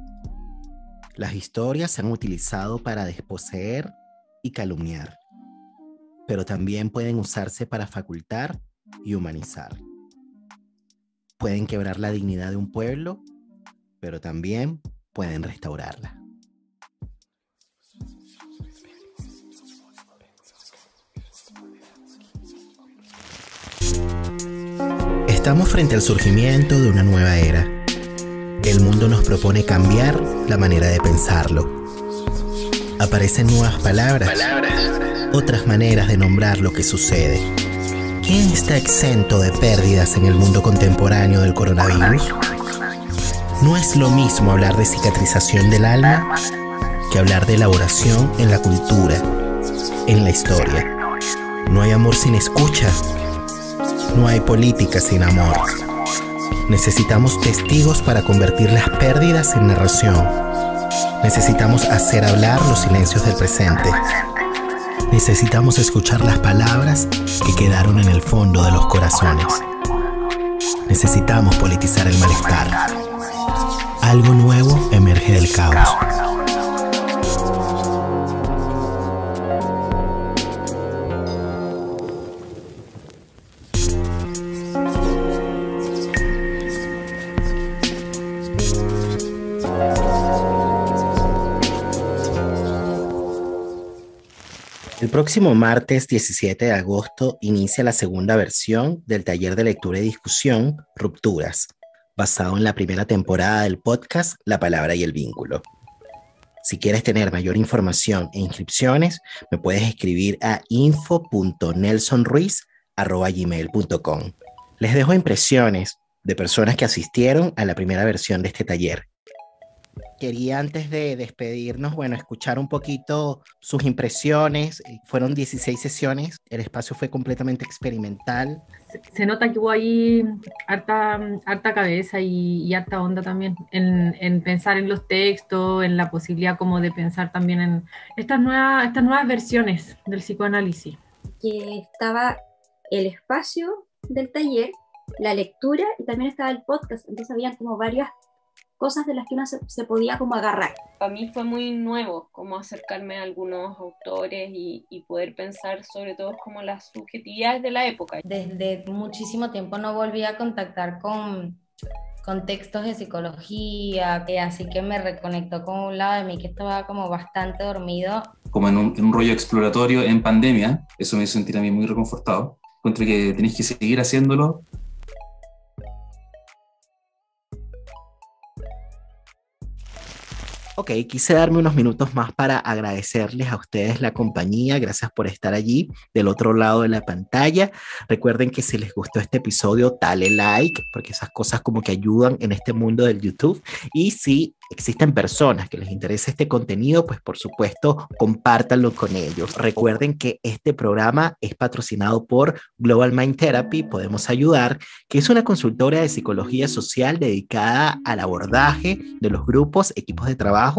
Speaker 1: Las historias se han utilizado para desposeer y calumniar, pero también pueden usarse para facultar y humanizar. Pueden quebrar la dignidad de un pueblo, pero también pueden restaurarla. Estamos frente al surgimiento de una nueva era. El mundo nos propone cambiar la manera de pensarlo aparecen nuevas palabras, otras maneras de nombrar lo que sucede. ¿Quién está exento de pérdidas en el mundo contemporáneo del coronavirus? No es lo mismo hablar de cicatrización del alma que hablar de elaboración en la cultura, en la historia. No hay amor sin escucha, no hay política sin amor. Necesitamos testigos para convertir las pérdidas en narración Necesitamos hacer hablar los silencios del presente. Necesitamos escuchar las palabras que quedaron en el fondo de los corazones. Necesitamos politizar el malestar. Algo nuevo emerge del caos. El próximo martes 17 de agosto inicia la segunda versión del taller de lectura y discusión Rupturas, basado en la primera temporada del podcast La Palabra y el Vínculo. Si quieres tener mayor información e inscripciones, me puedes escribir a info.nelsonruiz.gmail.com. Les dejo impresiones de personas que asistieron a la primera versión de este taller quería antes de despedirnos, bueno, escuchar un poquito sus impresiones. Eh, fueron 16 sesiones, el espacio fue completamente experimental.
Speaker 3: Se, nota que hubo ahí harta, harta cabeza y, harta onda también en, en, pensar en los textos, en la posibilidad como de pensar también en estas nuevas, estas nuevas versiones del psicoanálisis.
Speaker 4: Que estaba el espacio del taller, la lectura y también estaba el podcast, entonces había como varias cosas de las que uno se, podía como agarrar.
Speaker 5: Para mí fue muy nuevo como acercarme a algunos autores y, poder pensar sobre todo como las subjetividades de la época.
Speaker 6: Desde muchísimo tiempo no volví a contactar con, con textos de psicología, que así que me reconectó con un lado de mí que estaba como bastante dormido.
Speaker 7: Como en un, en un rollo exploratorio en pandemia, eso me hizo sentir a mí muy reconfortado. Encontré que tenéis que seguir haciéndolo
Speaker 1: Ok, quise darme unos minutos más para agradecerles a ustedes la compañía. Gracias por estar allí del otro lado de la pantalla. Recuerden que si les gustó este episodio, dale like, porque esas cosas como que ayudan en este mundo del YouTube. Y si existen personas que les interesa este contenido, pues por supuesto, compártanlo con ellos. Recuerden que este programa es patrocinado por Global Mind Therapy, Podemos Ayudar, que es una consultora de psicología social dedicada al abordaje de los grupos, equipos de trabajo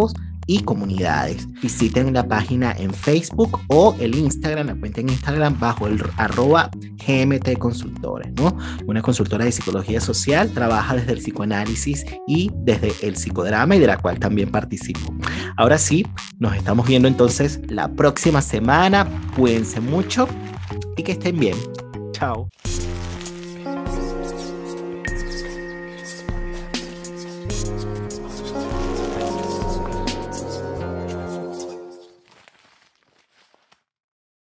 Speaker 1: y comunidades. Visiten la página en Facebook o el Instagram, la cuenta en Instagram bajo el arroba GMT Consultores, ¿no? Una consultora de psicología social, trabaja desde el psicoanálisis y desde el psicodrama y de la cual también participo. Ahora sí, nos estamos viendo entonces la próxima semana. Cuídense mucho y que estén bien. Chao.